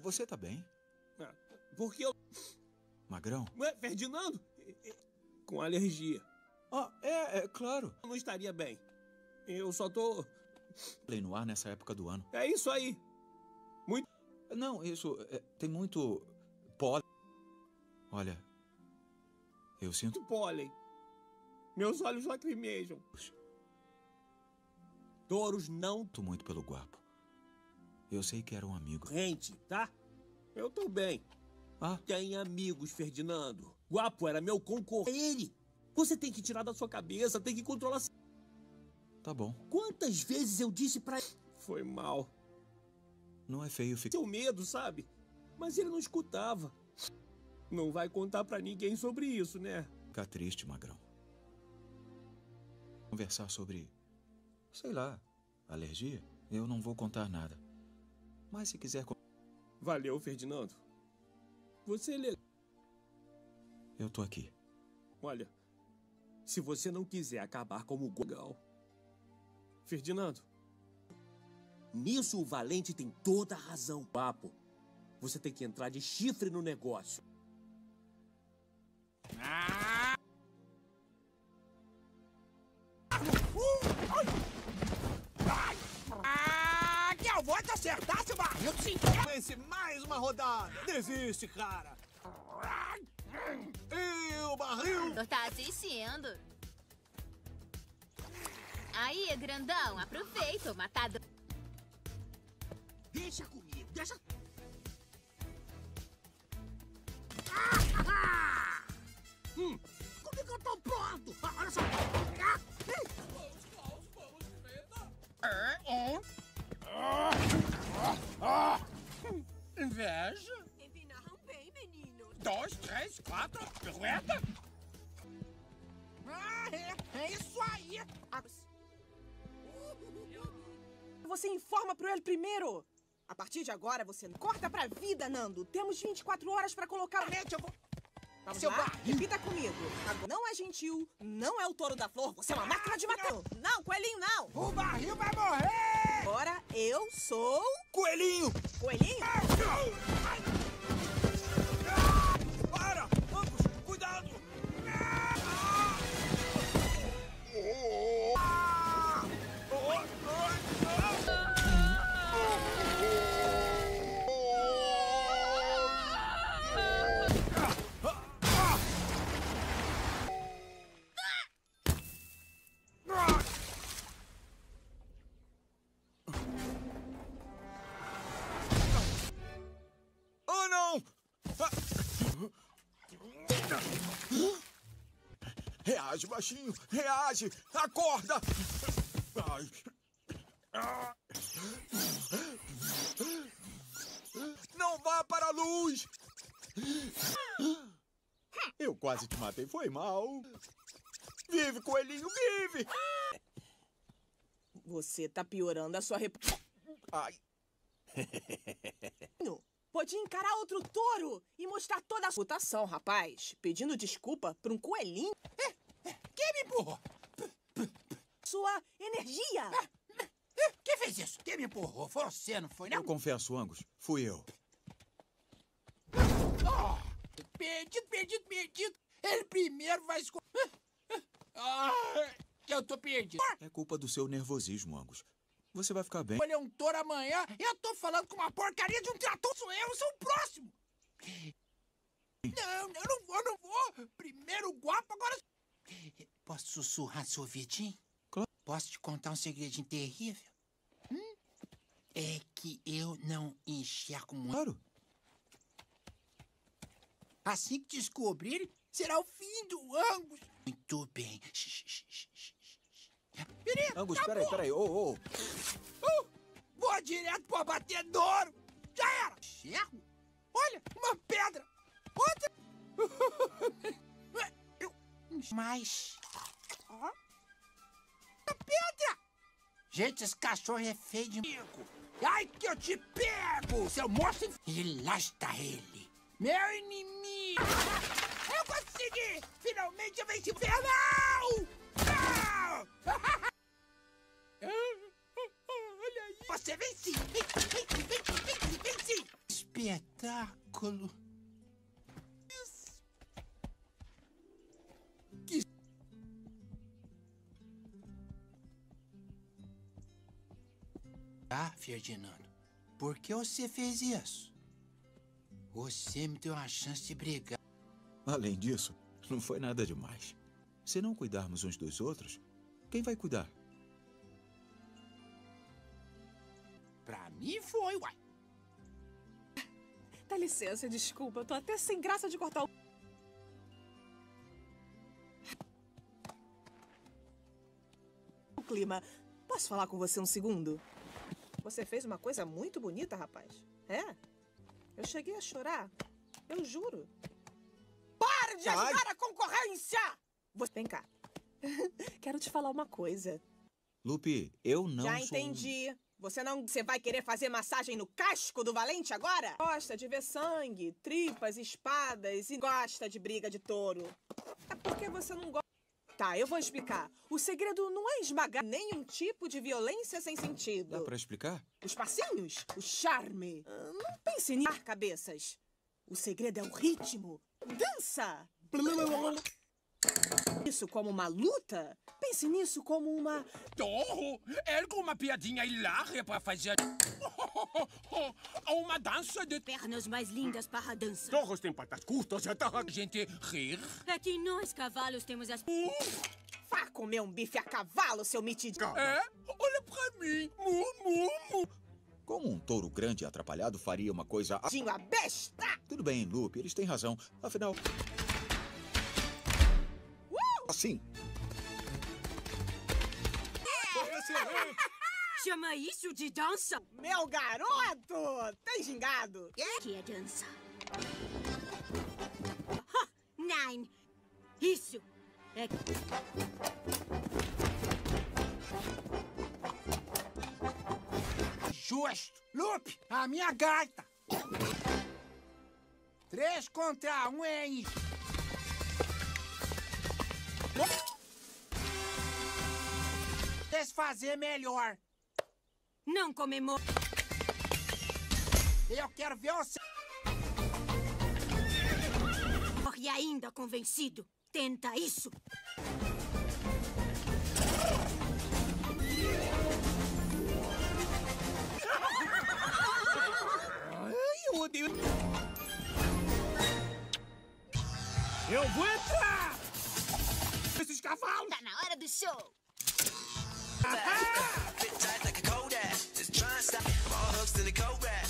Você tá bem? Ah, Porque eu... Magrão? Ué, Ferdinando? Com alergia. Ah, é, é claro. Eu não estaria bem. Eu só tô... Play no ar nessa época do ano. É isso aí. Muito... Não, isso... é, tem muito... pólen. Olha... Eu sinto... Muito pólen. Meus olhos lacrimejam. Touros não... Sinto muito pelo guapo. Eu sei que era um amigo. Gente, tá? Eu tô bem. Ah? Tem amigos, Ferdinando. Guapo era meu concorrente. Ele. Você tem que tirar da sua cabeça, tem que controlar... Tá bom. Quantas vezes eu disse pra ele... Foi mal. Não é feio ficar... Seu medo, sabe? Mas ele não escutava. Não vai contar pra ninguém sobre isso, né? Ficar triste, Magrão. Conversar sobre... Sei lá, alergia? Eu não vou contar nada. Mas se quiser. Valeu, Ferdinando. Você é legal. Eu tô aqui. Olha, se você não quiser acabar como Gogal. Ferdinando. Nisso o Valente tem toda a razão, papo. Você tem que entrar de chifre no negócio. Ah! Uh! Ai! Ai! Ah! Que eu vou te acertar! Sim. Vence mais uma rodada. Desiste, cara. E o barril? Tu tá assistindo. Aí, grandão, aproveita o matador. Deixa comigo, deixa... Hum, como que eu tô pronto? Ah, olha só. Ah, hum. Inveja? Empinaram bem, menino. Dois, três, quatro, pirueta. Ah, é, é isso aí. Você informa pro ele primeiro. A partir de agora, você corta pra vida, Nando. Temos 24 horas pra colocar... Realmente, eu vou... Vamos Seu lá? barril. Repita comigo. Não é gentil, não é o touro da flor, você é uma máquina de matar. Não, coelhinho, não. O barril vai morrer. Agora eu sou... Coelhinho! Coelhinho? Para! Reage! Acorda! Ai. Não vá para a luz! Eu quase te matei, foi mal. Vive, coelhinho, vive! Você tá piorando a sua reputação. Ai. Pode encarar outro touro e mostrar toda a reputação, rapaz. Pedindo desculpa pra um coelhinho. Quem me empurrou? Sua energia. Quem fez isso? Quem me empurrou? Foi você, não foi, não? Eu confesso, Angus, fui eu. Oh, perdido, perdido, perdido. Ele primeiro vai escolher. Ah, eu tô perdido. É culpa do seu nervosismo, Angus. Você vai ficar bem. Escolher um touro amanhã. Eu tô falando com uma porcaria de um trator. Sou eu, sou o próximo. Não, eu não vou, não vou. Primeiro o guapo, agora... Posso sussurrar seu ouvidinho? Claro. Posso te contar um segredinho terrível? Hum? É que eu não enxergo muito. Claro. Assim que descobrirem, será o fim do Angus. Muito bem. Menino, Angus, acabou. peraí, peraí. Ô, ô. Uh, vou direto pro abatedouro. Já era. Enxergo? Olha, uma pedra. Outra. Mas... Ó. A pedra. Gente, esse cachorro é feio de mico. Ai, que eu te pego, seu moço. E lá está ele. Meu inimigo. Eu consegui. Finalmente eu venci o infernal. Ah! Você. Vence, vence, vence, vence, vence. Espetáculo. Ah, Ferdinando, por que você fez isso? Você me deu uma chance de brigar. Além disso, não foi nada demais. Se não cuidarmos uns dos outros, quem vai cuidar? Pra mim foi, uai. Dá licença, desculpa. Eu tô até sem graça de cortar o... O clima. Posso falar com você um segundo? Você fez uma coisa muito bonita, rapaz. É? Eu cheguei a chorar. Eu juro. Para de Ai. ajudar a concorrência! Você... Vem cá. Quero te falar uma coisa. Lupe, eu não Já sou... entendi. Você não. Você vai querer fazer massagem no casco do valente agora? Gosta de ver sangue, tripas, espadas e gosta de briga de touro. É porque você não gosta. Tá, eu vou explicar. O segredo não é esmagar nenhum tipo de violência sem sentido. Dá pra explicar? Os passinhos, o charme. Ah, Não pense em cabeças. O segredo é o ritmo. Dança! Isso como uma luta? Pense nisso como uma... Torro, ergo uma piadinha hilária pra fazer... uma dança de... Pernas mais lindas para a dança. Torros têm patas curtas, é a gente rir. É que nós, cavalos, temos as... Vá comer um bife a cavalo, seu metido. É? Olha pra mim. Mu, mu, mu. Como um touro grande e atrapalhado faria uma coisa... Tinho a besta! Tudo bem, Lupe, eles têm razão. Afinal... Assim. Chama isso de dança? Meu garoto! Tem gingado? Que é dança? Ha! Nine! Isso! É... Justo. Lupe, a minha gaita. Três contra um, hein? Desfazer melhor. Não comemora. Eu quero ver você. E ainda convencido. Tenta isso. Ai, eu odeio. Eu vou entrar! Esses cavalos! Tá na hora do show. Fit tight like a Kodak. Just try and stop. All hooks in the Kodak.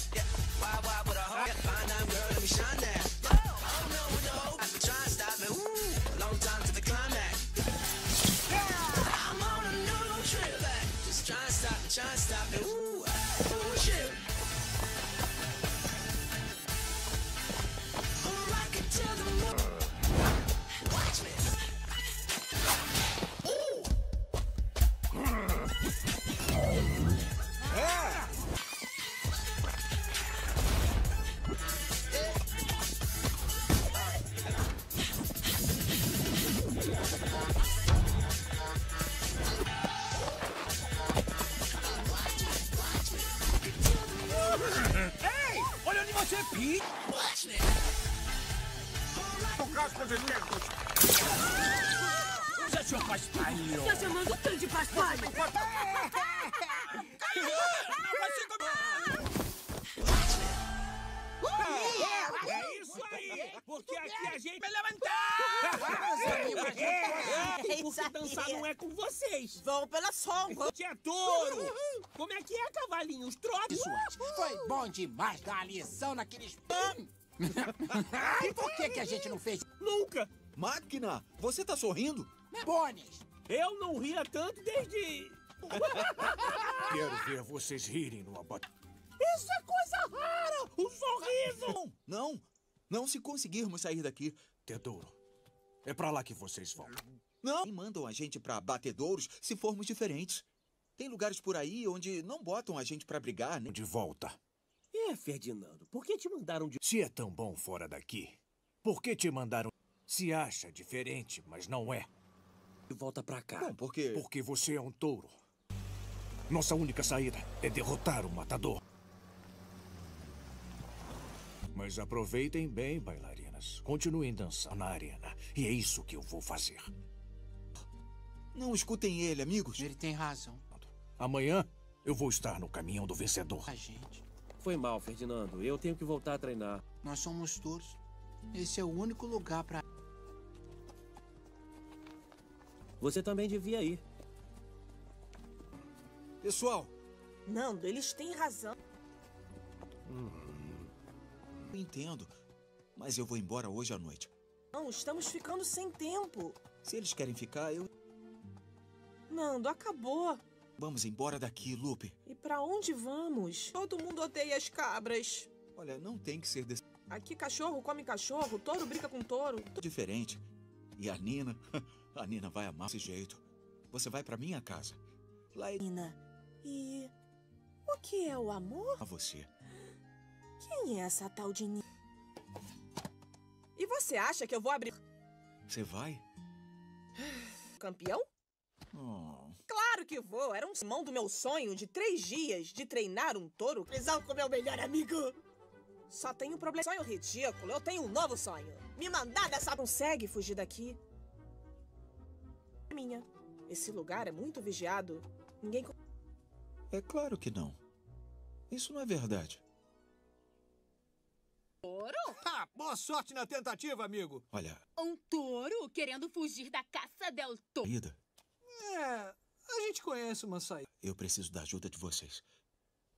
Usa seu paspalho! Tá chamando tanto de paspalho? É isso aí! Porque aqui a gente vai levantar! É Porque dançar não é com vocês! Vão pela sombra! Você é touro! Como é que é, cavalinhos? Trote! Foi bom demais dar a lição naqueles... e por que que a gente não fez? Nunca! Máquina, você tá sorrindo? Bones! Eu não ria tanto desde... Quero ver vocês rirem no abate. Isso é coisa rara! O sorriso! Não, não se conseguirmos sair daqui. Tesouro, é pra lá que vocês vão. Não! E mandam a gente pra batedouros se formos diferentes. Tem lugares por aí onde não botam a gente pra brigar, né? De volta. É, Ferdinando, por que te mandaram de... Se é tão bom fora daqui, por que te mandaram... Se acha diferente, mas não é. volta pra cá? Bom, porque... Porque você é um touro. Nossa única saída é derrotar o matador. Mas aproveitem bem, bailarinas. Continuem dançando na arena. E é isso que eu vou fazer. Não escutem ele, amigos. Ele tem razão. Amanhã eu vou estar no caminhão do vencedor. A gente. Foi mal, Ferdinando. Eu tenho que voltar a treinar. Nós somos touros. Esse é o único lugar pra... Você também devia ir. Pessoal, Nando, eles têm razão. eu entendo. Mas eu vou embora hoje à noite. Não, estamos ficando sem tempo. Se eles querem ficar, eu... Nando, acabou. Vamos embora daqui, Lupe. E pra onde vamos? Todo mundo odeia as cabras. Olha, não tem que ser desse... Aqui cachorro come cachorro, touro brinca com touro. diferente. E a Nina... A Nina vai amar esse jeito. Você vai pra minha casa. Lá é... Nina, e... O que é o amor? A você. Quem é essa tal de Nina? E você acha que eu vou abrir... Você vai? Campeão? Oh. Claro que vou. Era um simão do meu sonho de três dias de treinar um touro. Prisão com meu melhor amigo. Só tenho um problema. Sonho ridículo. Eu tenho um novo sonho. Me mandar dessa... Consegue fugir daqui? Minha. Esse lugar é muito vigiado. Ninguém. É claro que não. Isso não é verdade. Touro? Ah, boa sorte na tentativa, amigo. Olha, Um touro querendo fugir da caça del touro. É, a gente conhece uma saída. eu preciso da ajuda de vocês.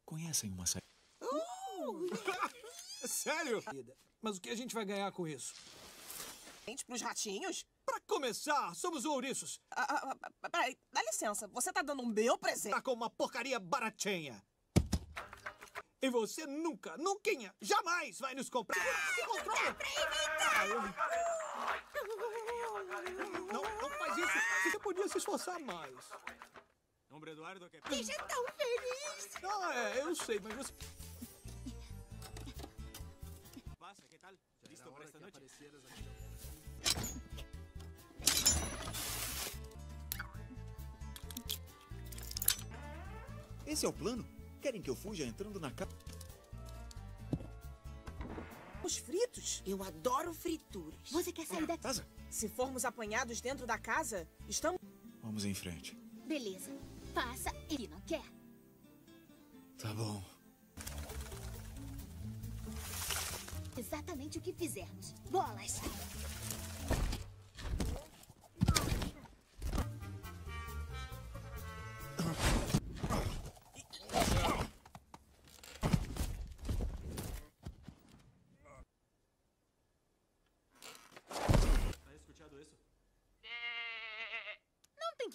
Conhecem uma saída? Sério? Mas o que a gente vai ganhar com isso? Gente, pros ratinhos? Pra começar, somos ouriços. Ah, ah, ah, peraí, dá licença. Você tá dando um meu presente? Tá com uma porcaria baratinha. E você nunca, nunca, jamais vai nos comprar. Se controla! Ah, eu- Não. Você podia se esforçar mais. Hombre Eduardo, que... Deixa tão feliz! Ah, é, eu sei, mas você... Pasa, ¿qué tal? ¿Listo para esta noche? Esse é o plano? Querem que eu fuja entrando na casa? Os fritos? Eu adoro frituras. Você quer sair daqui? Casa? Se formos apanhados dentro da casa, estamos. Vamos em frente. Beleza. Faça e não quer. Tá bom. Exatamente o que fizermos. Bolas!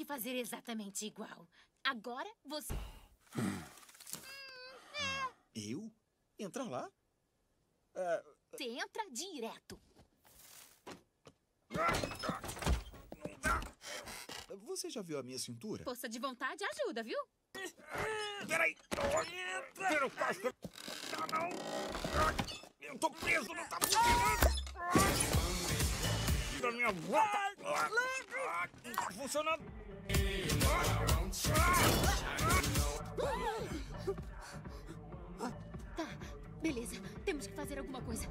Fazer exatamente igual. Agora você. Eu? Entrar lá? É, Você entra direto. Você já viu a minha cintura? Força de vontade ajuda, viu? Peraí! Vira o casco! Ah, não! Eu tô preso, não tá funcionando! Tira minha boca! Não tá funcionando! Tá, beleza. Temos que fazer alguma coisa.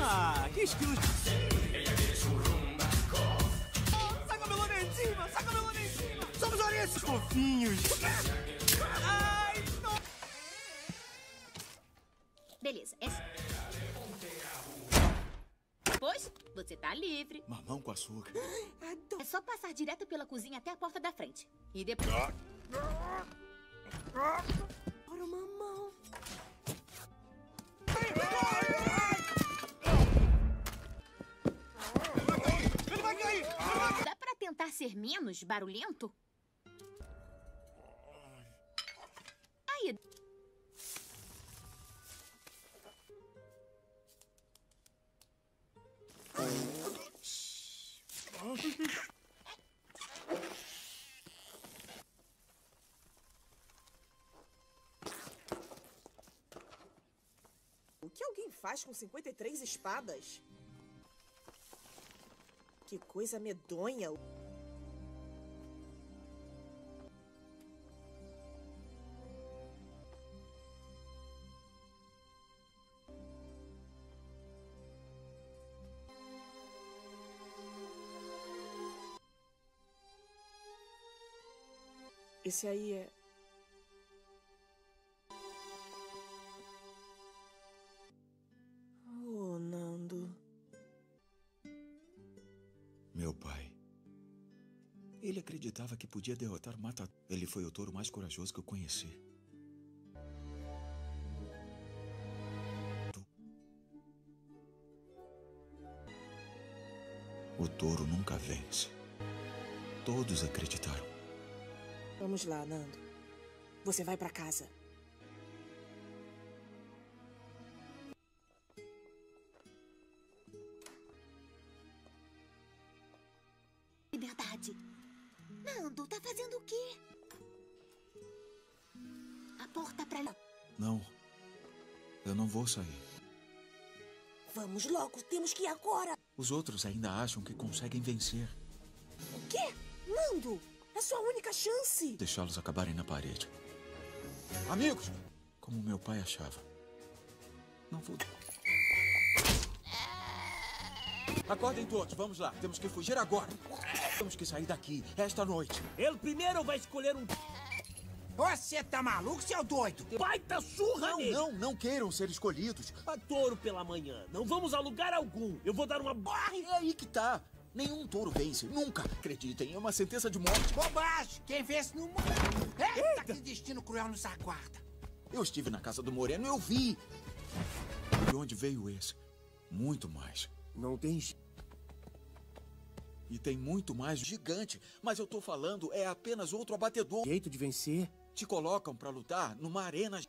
Ah, que estilo de... Saca meu lá em cima! Saca meu lá em cima! Somos ouriços! Fofinhos! Ai, Beleza, é. Pois, você tá livre. Mamão com açúcar. É só passar direto pela cozinha até a porta da frente. E depois. Ora, mamão. Ele vai cair! Dá pra tentar ser menos barulhento? Aí. Que alguém faz com 53 espadas? Que coisa medonha. Esse aí é. Podia derrotar Mata. Ele foi o touro mais corajoso que eu conheci. O touro nunca vence. Todos acreditaram. Vamos lá, Nando. Você vai pra casa. Vamos logo, temos que ir agora. Os outros ainda acham que conseguem vencer. O quê? Nando, é sua única chance. Deixá-los acabarem na parede. Amigos, Como meu pai achava. Não vou. Acordem todos, vamos lá. Temos que fugir agora. Temos que sair daqui, esta noite. Ele primeiro vai escolher um. Você tá maluco, seu doido? Baita surra Não, nele! não, não queiram ser escolhidos. A touro pela manhã. Não vamos a lugar algum. Eu vou dar uma barra. É aí que tá. Nenhum touro vence, nunca. Acreditem, é uma sentença de morte. Bobagem! Quem vence não morre. Eita, que destino cruel nos aguarda. Eu estive na casa do Moreno, eu vi. De onde veio esse? Muito mais. Não tem. E tem muito mais gigante. Mas eu tô falando, é apenas outro abatedor. Jeito de vencer? Te colocam pra lutar numa arena.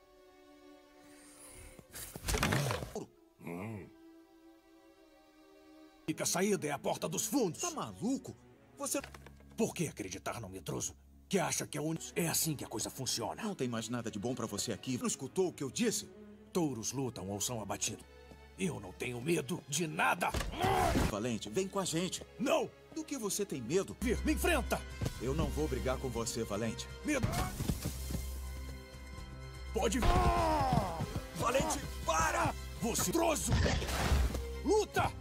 Fica saída é a porta dos fundos. Tá maluco? Você. Por que acreditar no medroso? Que acha que é único? É assim que a coisa funciona. Não tem mais nada de bom pra você aqui. Não escutou o que eu disse? Touros lutam ou são abatidos. Eu não tenho medo de nada. Valente, vem com a gente. Não! Do que você tem medo? Vir, me enfrenta! Eu não vou brigar com você, Valente. Medo! Pode. Valente, para! Você troço! Luta!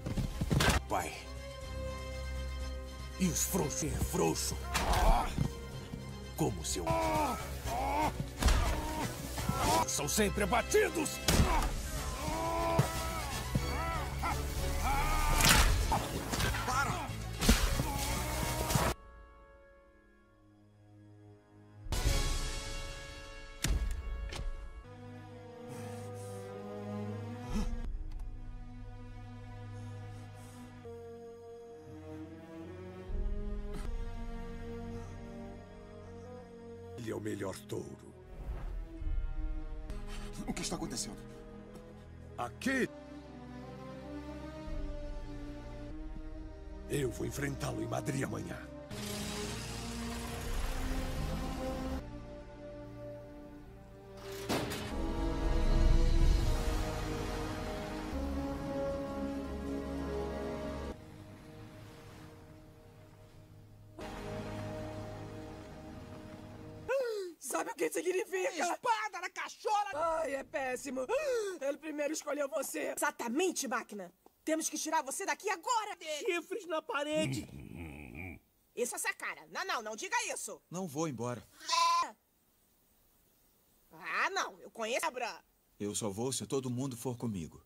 Pai. E os frouxos é frouxo. Como seu. São sempre abatidos! Melhor touro. O que está acontecendo? Aqui. Eu vou enfrentá-lo em Madrid amanhã. Você. Exatamente, máquina. Temos que tirar você daqui agora. Chifres na parede. Isso é essa cara. Não, não, não diga isso. Não vou embora. Ah, não. Eu conheço a Bra. Eu só vou se todo mundo for comigo.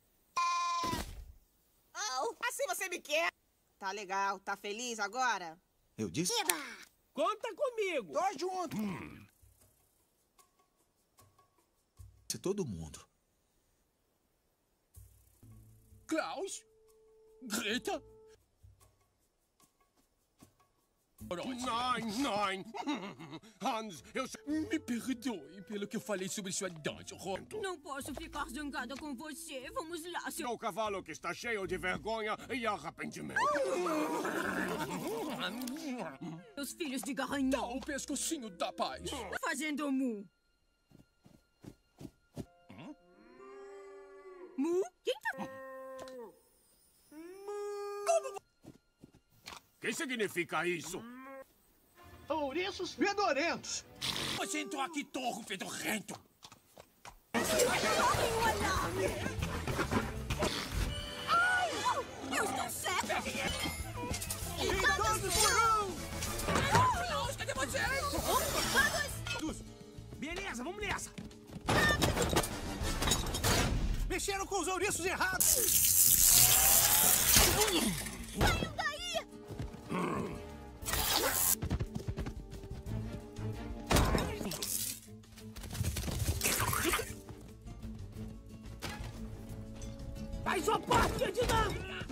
Oh, assim você me quer. Tá legal. Tá feliz agora? Eu disse? Conta comigo. Tô junto. Se todo mundo. Klaus? Greta? Nein, nein. Hans, eu... Me perdoe pelo que eu falei sobre sua dança, Rondo. Não posso ficar zangada com você. Vamos lá, seu... O cavalo que está cheio de vergonha e arrependimento. Os filhos de garanhão. Dá o pescocinho da paz. Fazendo mu. Mu? Quem tá... O que significa isso? Ouriços fedorentos. Você entrou aqui, torro fedorrento. Joguem o alarme! Ai! Eu estou certa! E todos por um! Klaus, cadê vocês? Vamos! Beleza, vamos nessa. Mexeram com os ouriços errados. Faz sua parte, Ferdinando!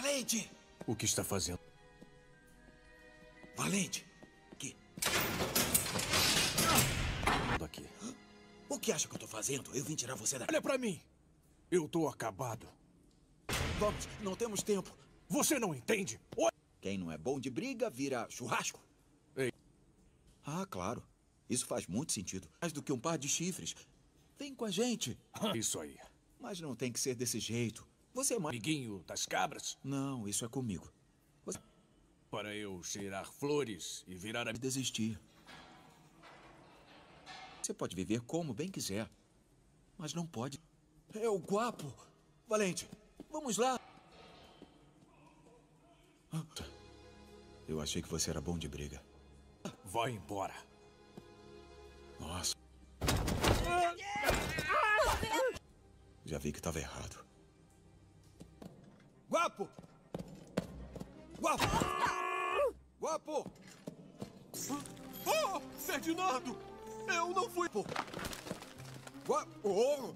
Valente! O que está fazendo? Valente! Que? aqui. O que acha que eu tô fazendo? Eu vim tirar você daqui. Olha pra mim! Eu tô acabado. Vamos, não temos tempo. Você não entende? Quem não é bom de briga vira churrasco. Ei. Ah, claro. Isso faz muito sentido. Mais do que um par de chifres. Vem com a gente. Isso aí. Mas não tem que ser desse jeito. Você é mais... Amiguinho das cabras? Não, isso é comigo. Você... Para eu cheirar flores e virar a... Desistir. Você pode viver como bem quiser. Mas não pode... É o guapo. Valente, vamos lá. Eu achei que você era bom de briga. Vai embora. Nossa. Já vi que estava errado. Guapo! Guapo! Guapo! Oh, Ferdinando! Eu não fui... Guapo! Oh!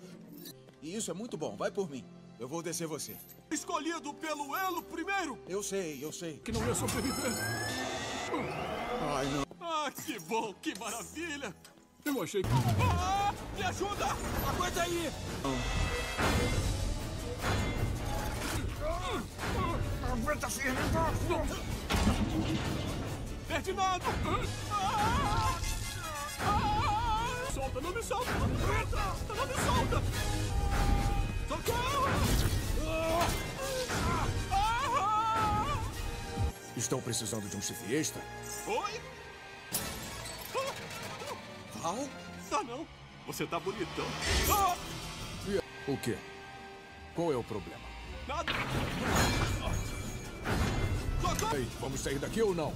Isso é muito bom. Vai por mim. Eu vou descer você. Escolhido pelo Elo primeiro! Eu sei, eu sei. Que não ia sobreviver. Ai, não. Ah, que bom, que maravilha! Eu achei que... Ah, me ajuda! Aguenta aí! Aguenta firme, Ferdinando! Ah! Ah! Solta, não me solta! Não me solta! Socorro! Ah! Estão precisando de um chifre extra? Oi? Val? Ah, não. Você tá bonitão. O quê? Qual é o problema? Nada. Ei, vamos sair daqui ou não?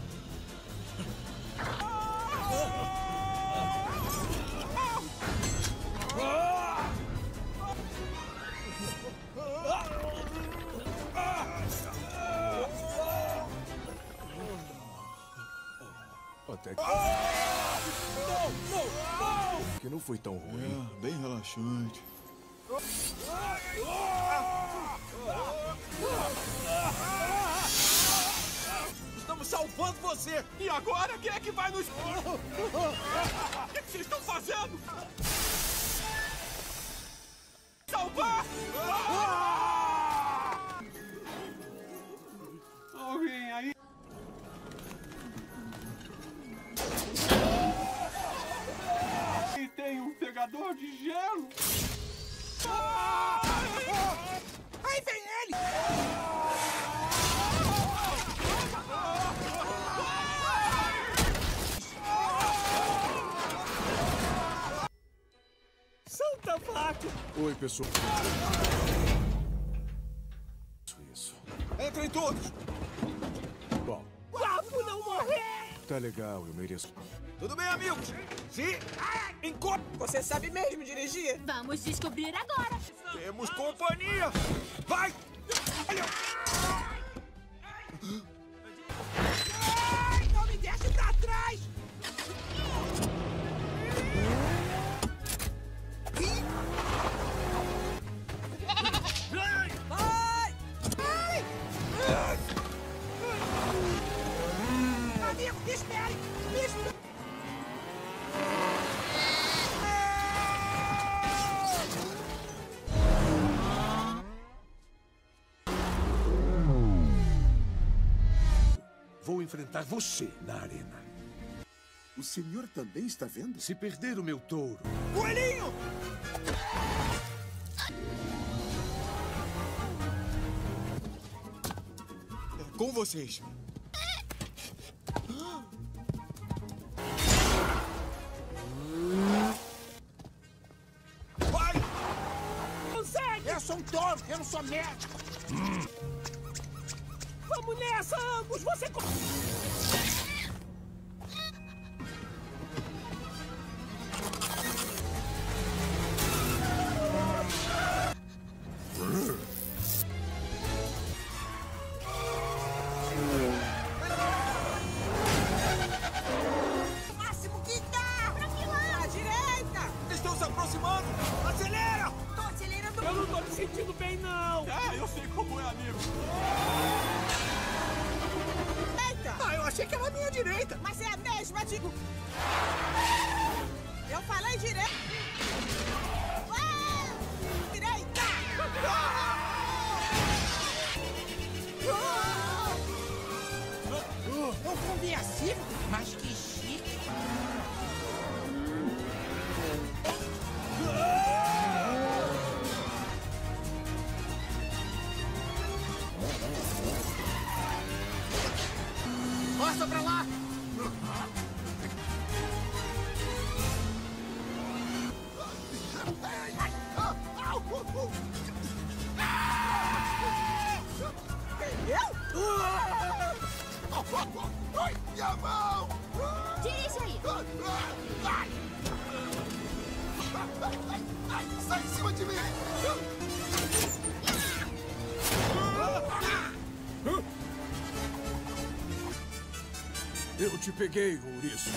Até que... Não, não, não! Que não foi tão ruim. É, bem relaxante. Estamos salvando você! E agora quem é que vai nos. O que vocês estão fazendo? Salvar! Alguém aí? E tem um pegador de gelo? Aí vem ele! Oi, pessoal. Isso, isso. Entrem todos! Bom, Guapo não morrer! tá legal, eu mereço. Tudo bem, amigos? Sim! Encontro! Você sabe mesmo dirigir? Vamos descobrir agora. Temos companhia! Vai! Ai, enfrentar você na arena. O senhor também está vendo? Se perder o meu touro, Coelhinho! Com vocês. Vai! Consegue! Eu sou um touro, eu não sou médico! Vamos nessa, ambos! Você... Passa pra lá! Eu? Ai, minha mão! Dirige aí! Sai em cima de mim! Eu te peguei, ouriço.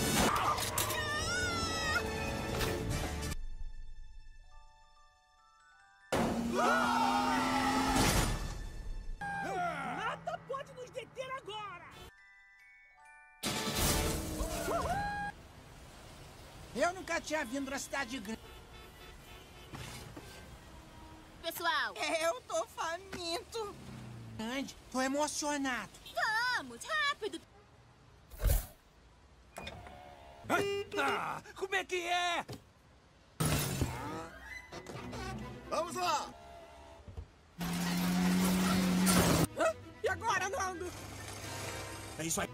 Nada pode nos deter agora! Eu nunca tinha vindo na cidade grande. Pessoal! Eu tô faminto. Grande, tô emocionado. Vamos, rápido! Ah, como é que é? Vamos lá! Hã? E agora, Nando? É isso aí.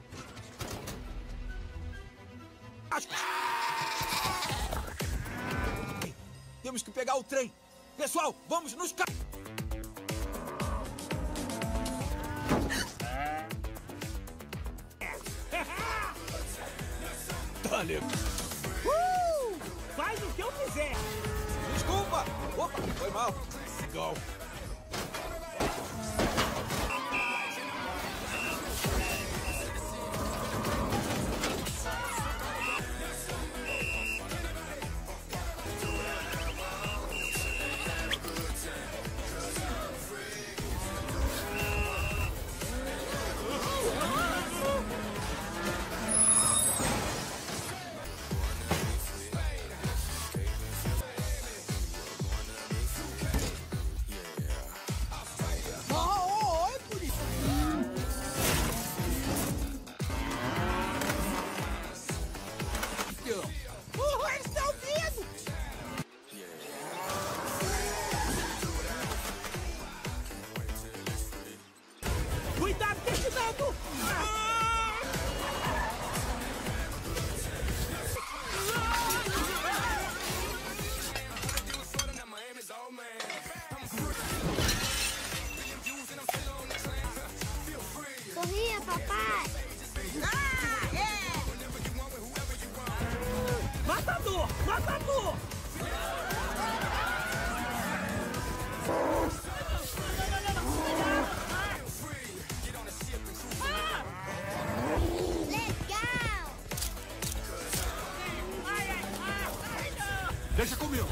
Temos que pegar o trem. Pessoal, vamos nos ca... Legal. Uh! Faz o que eu quiser! Desculpa! Opa, foi mal. Legal. Deixa comigo.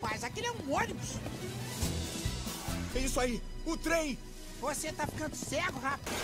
Mas aquele é um ônibus. É isso aí, o trem. Você tá ficando cego, rapaz.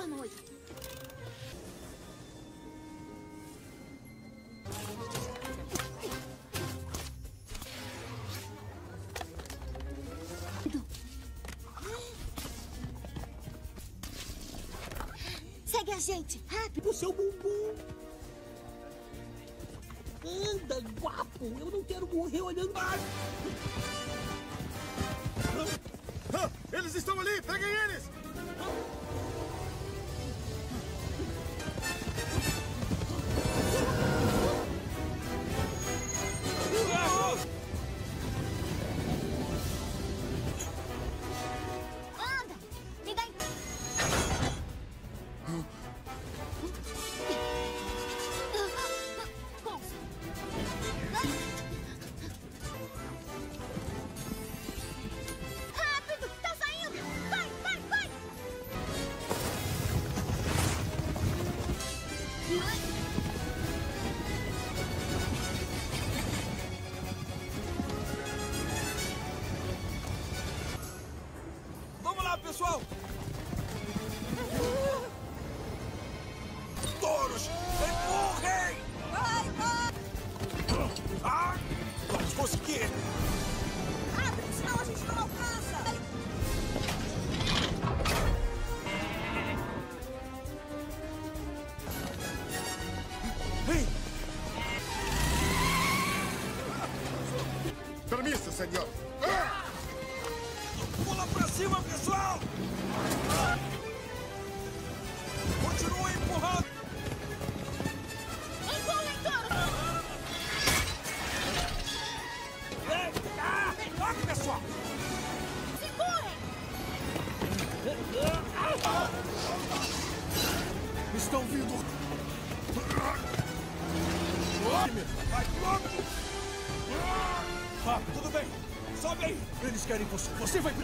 Plataforma 8. Segue a gente, rápido! O seu bumbum! Anda, guapo! Eu não quero morrer olhando mais! Ah, eles estão ali! Peguem eles! Permisso, senhor. Ah! Pula pra cima, pessoal! Continua empurrando! Empurrem, touro! Vem! Ah! Toque, pessoal! Se empurrem! Estão vindo. Vai logo! Rápido, tudo bem. Sobe aí. Eles querem você. Você vai...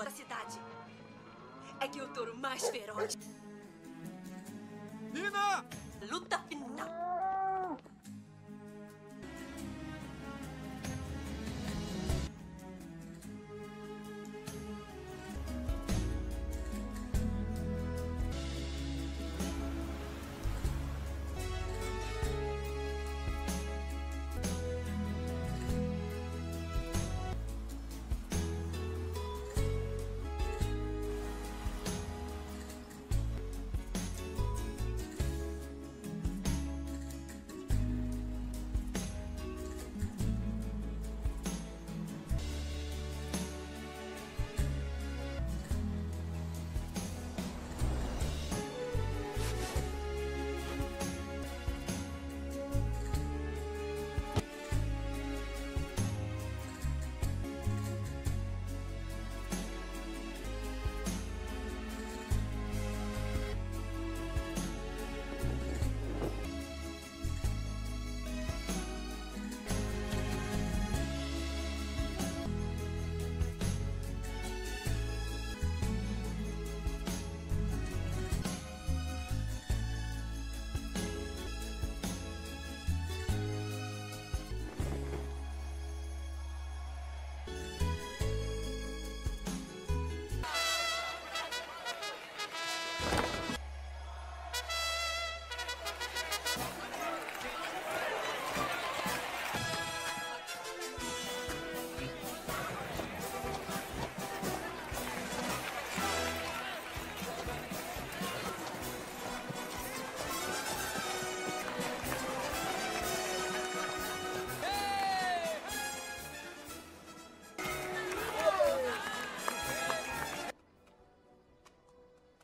Em sua cidade. É que o touro mais feroz. Nina! Luta final.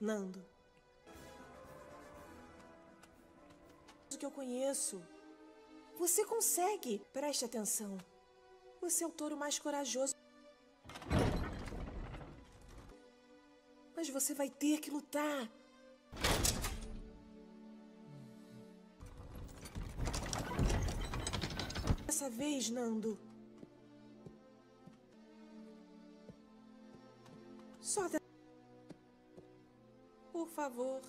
Nando. O que eu conheço. Você consegue. Preste atenção. Você é o touro mais corajoso. Mas você vai ter que lutar. Dessa vez, Nando. Favor.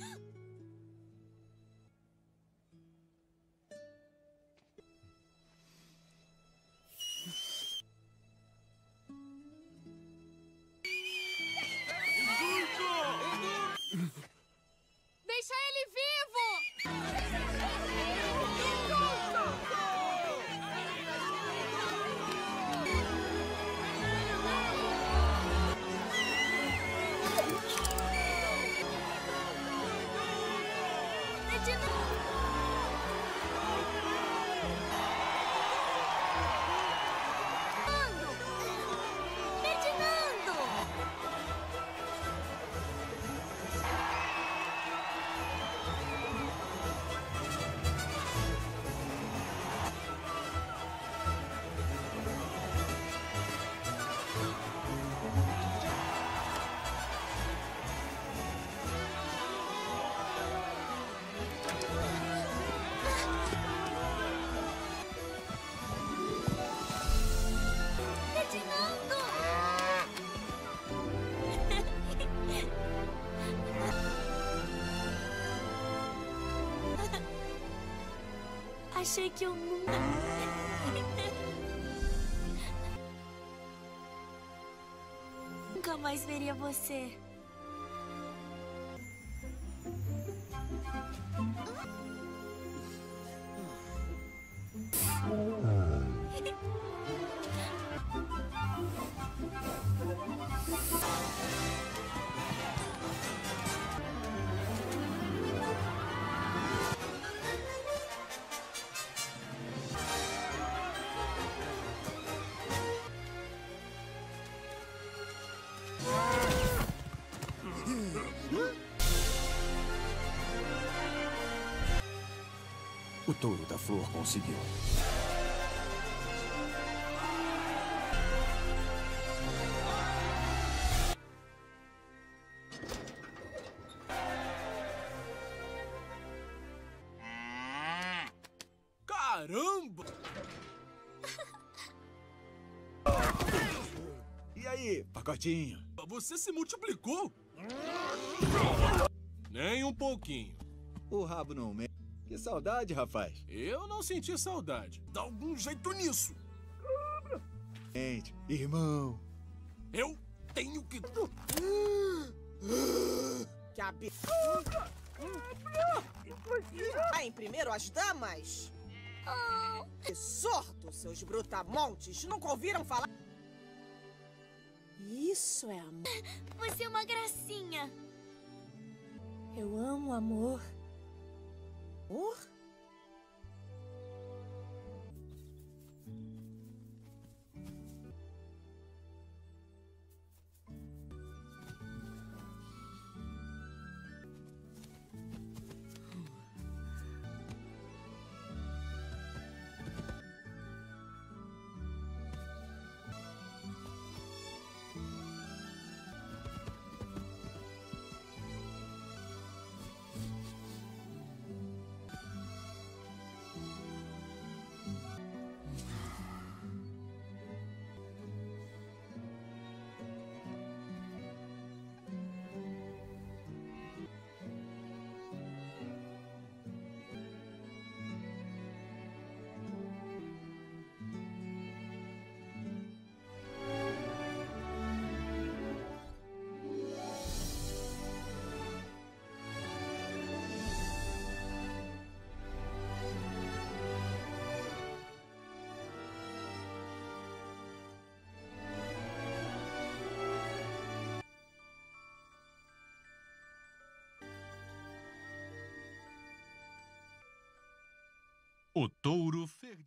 Ah! Achei que eu nunca. Nunca mais veria você. O touro da flor conseguiu. Caramba! E aí, pacotinho? Você se multiplicou? Nem um pouquinho. O rabo não me... Saudade, rapaz. Eu não senti saudade. Dá algum jeito nisso. Gente, irmão. Eu tenho que. Que absurdo! Em primeiro as damas? Que sorto, seus brutamontes! Nunca ouviram falar? Isso é amor. Você é uma gracinha. Eu amo amor. Amor? O touro Ferdinando.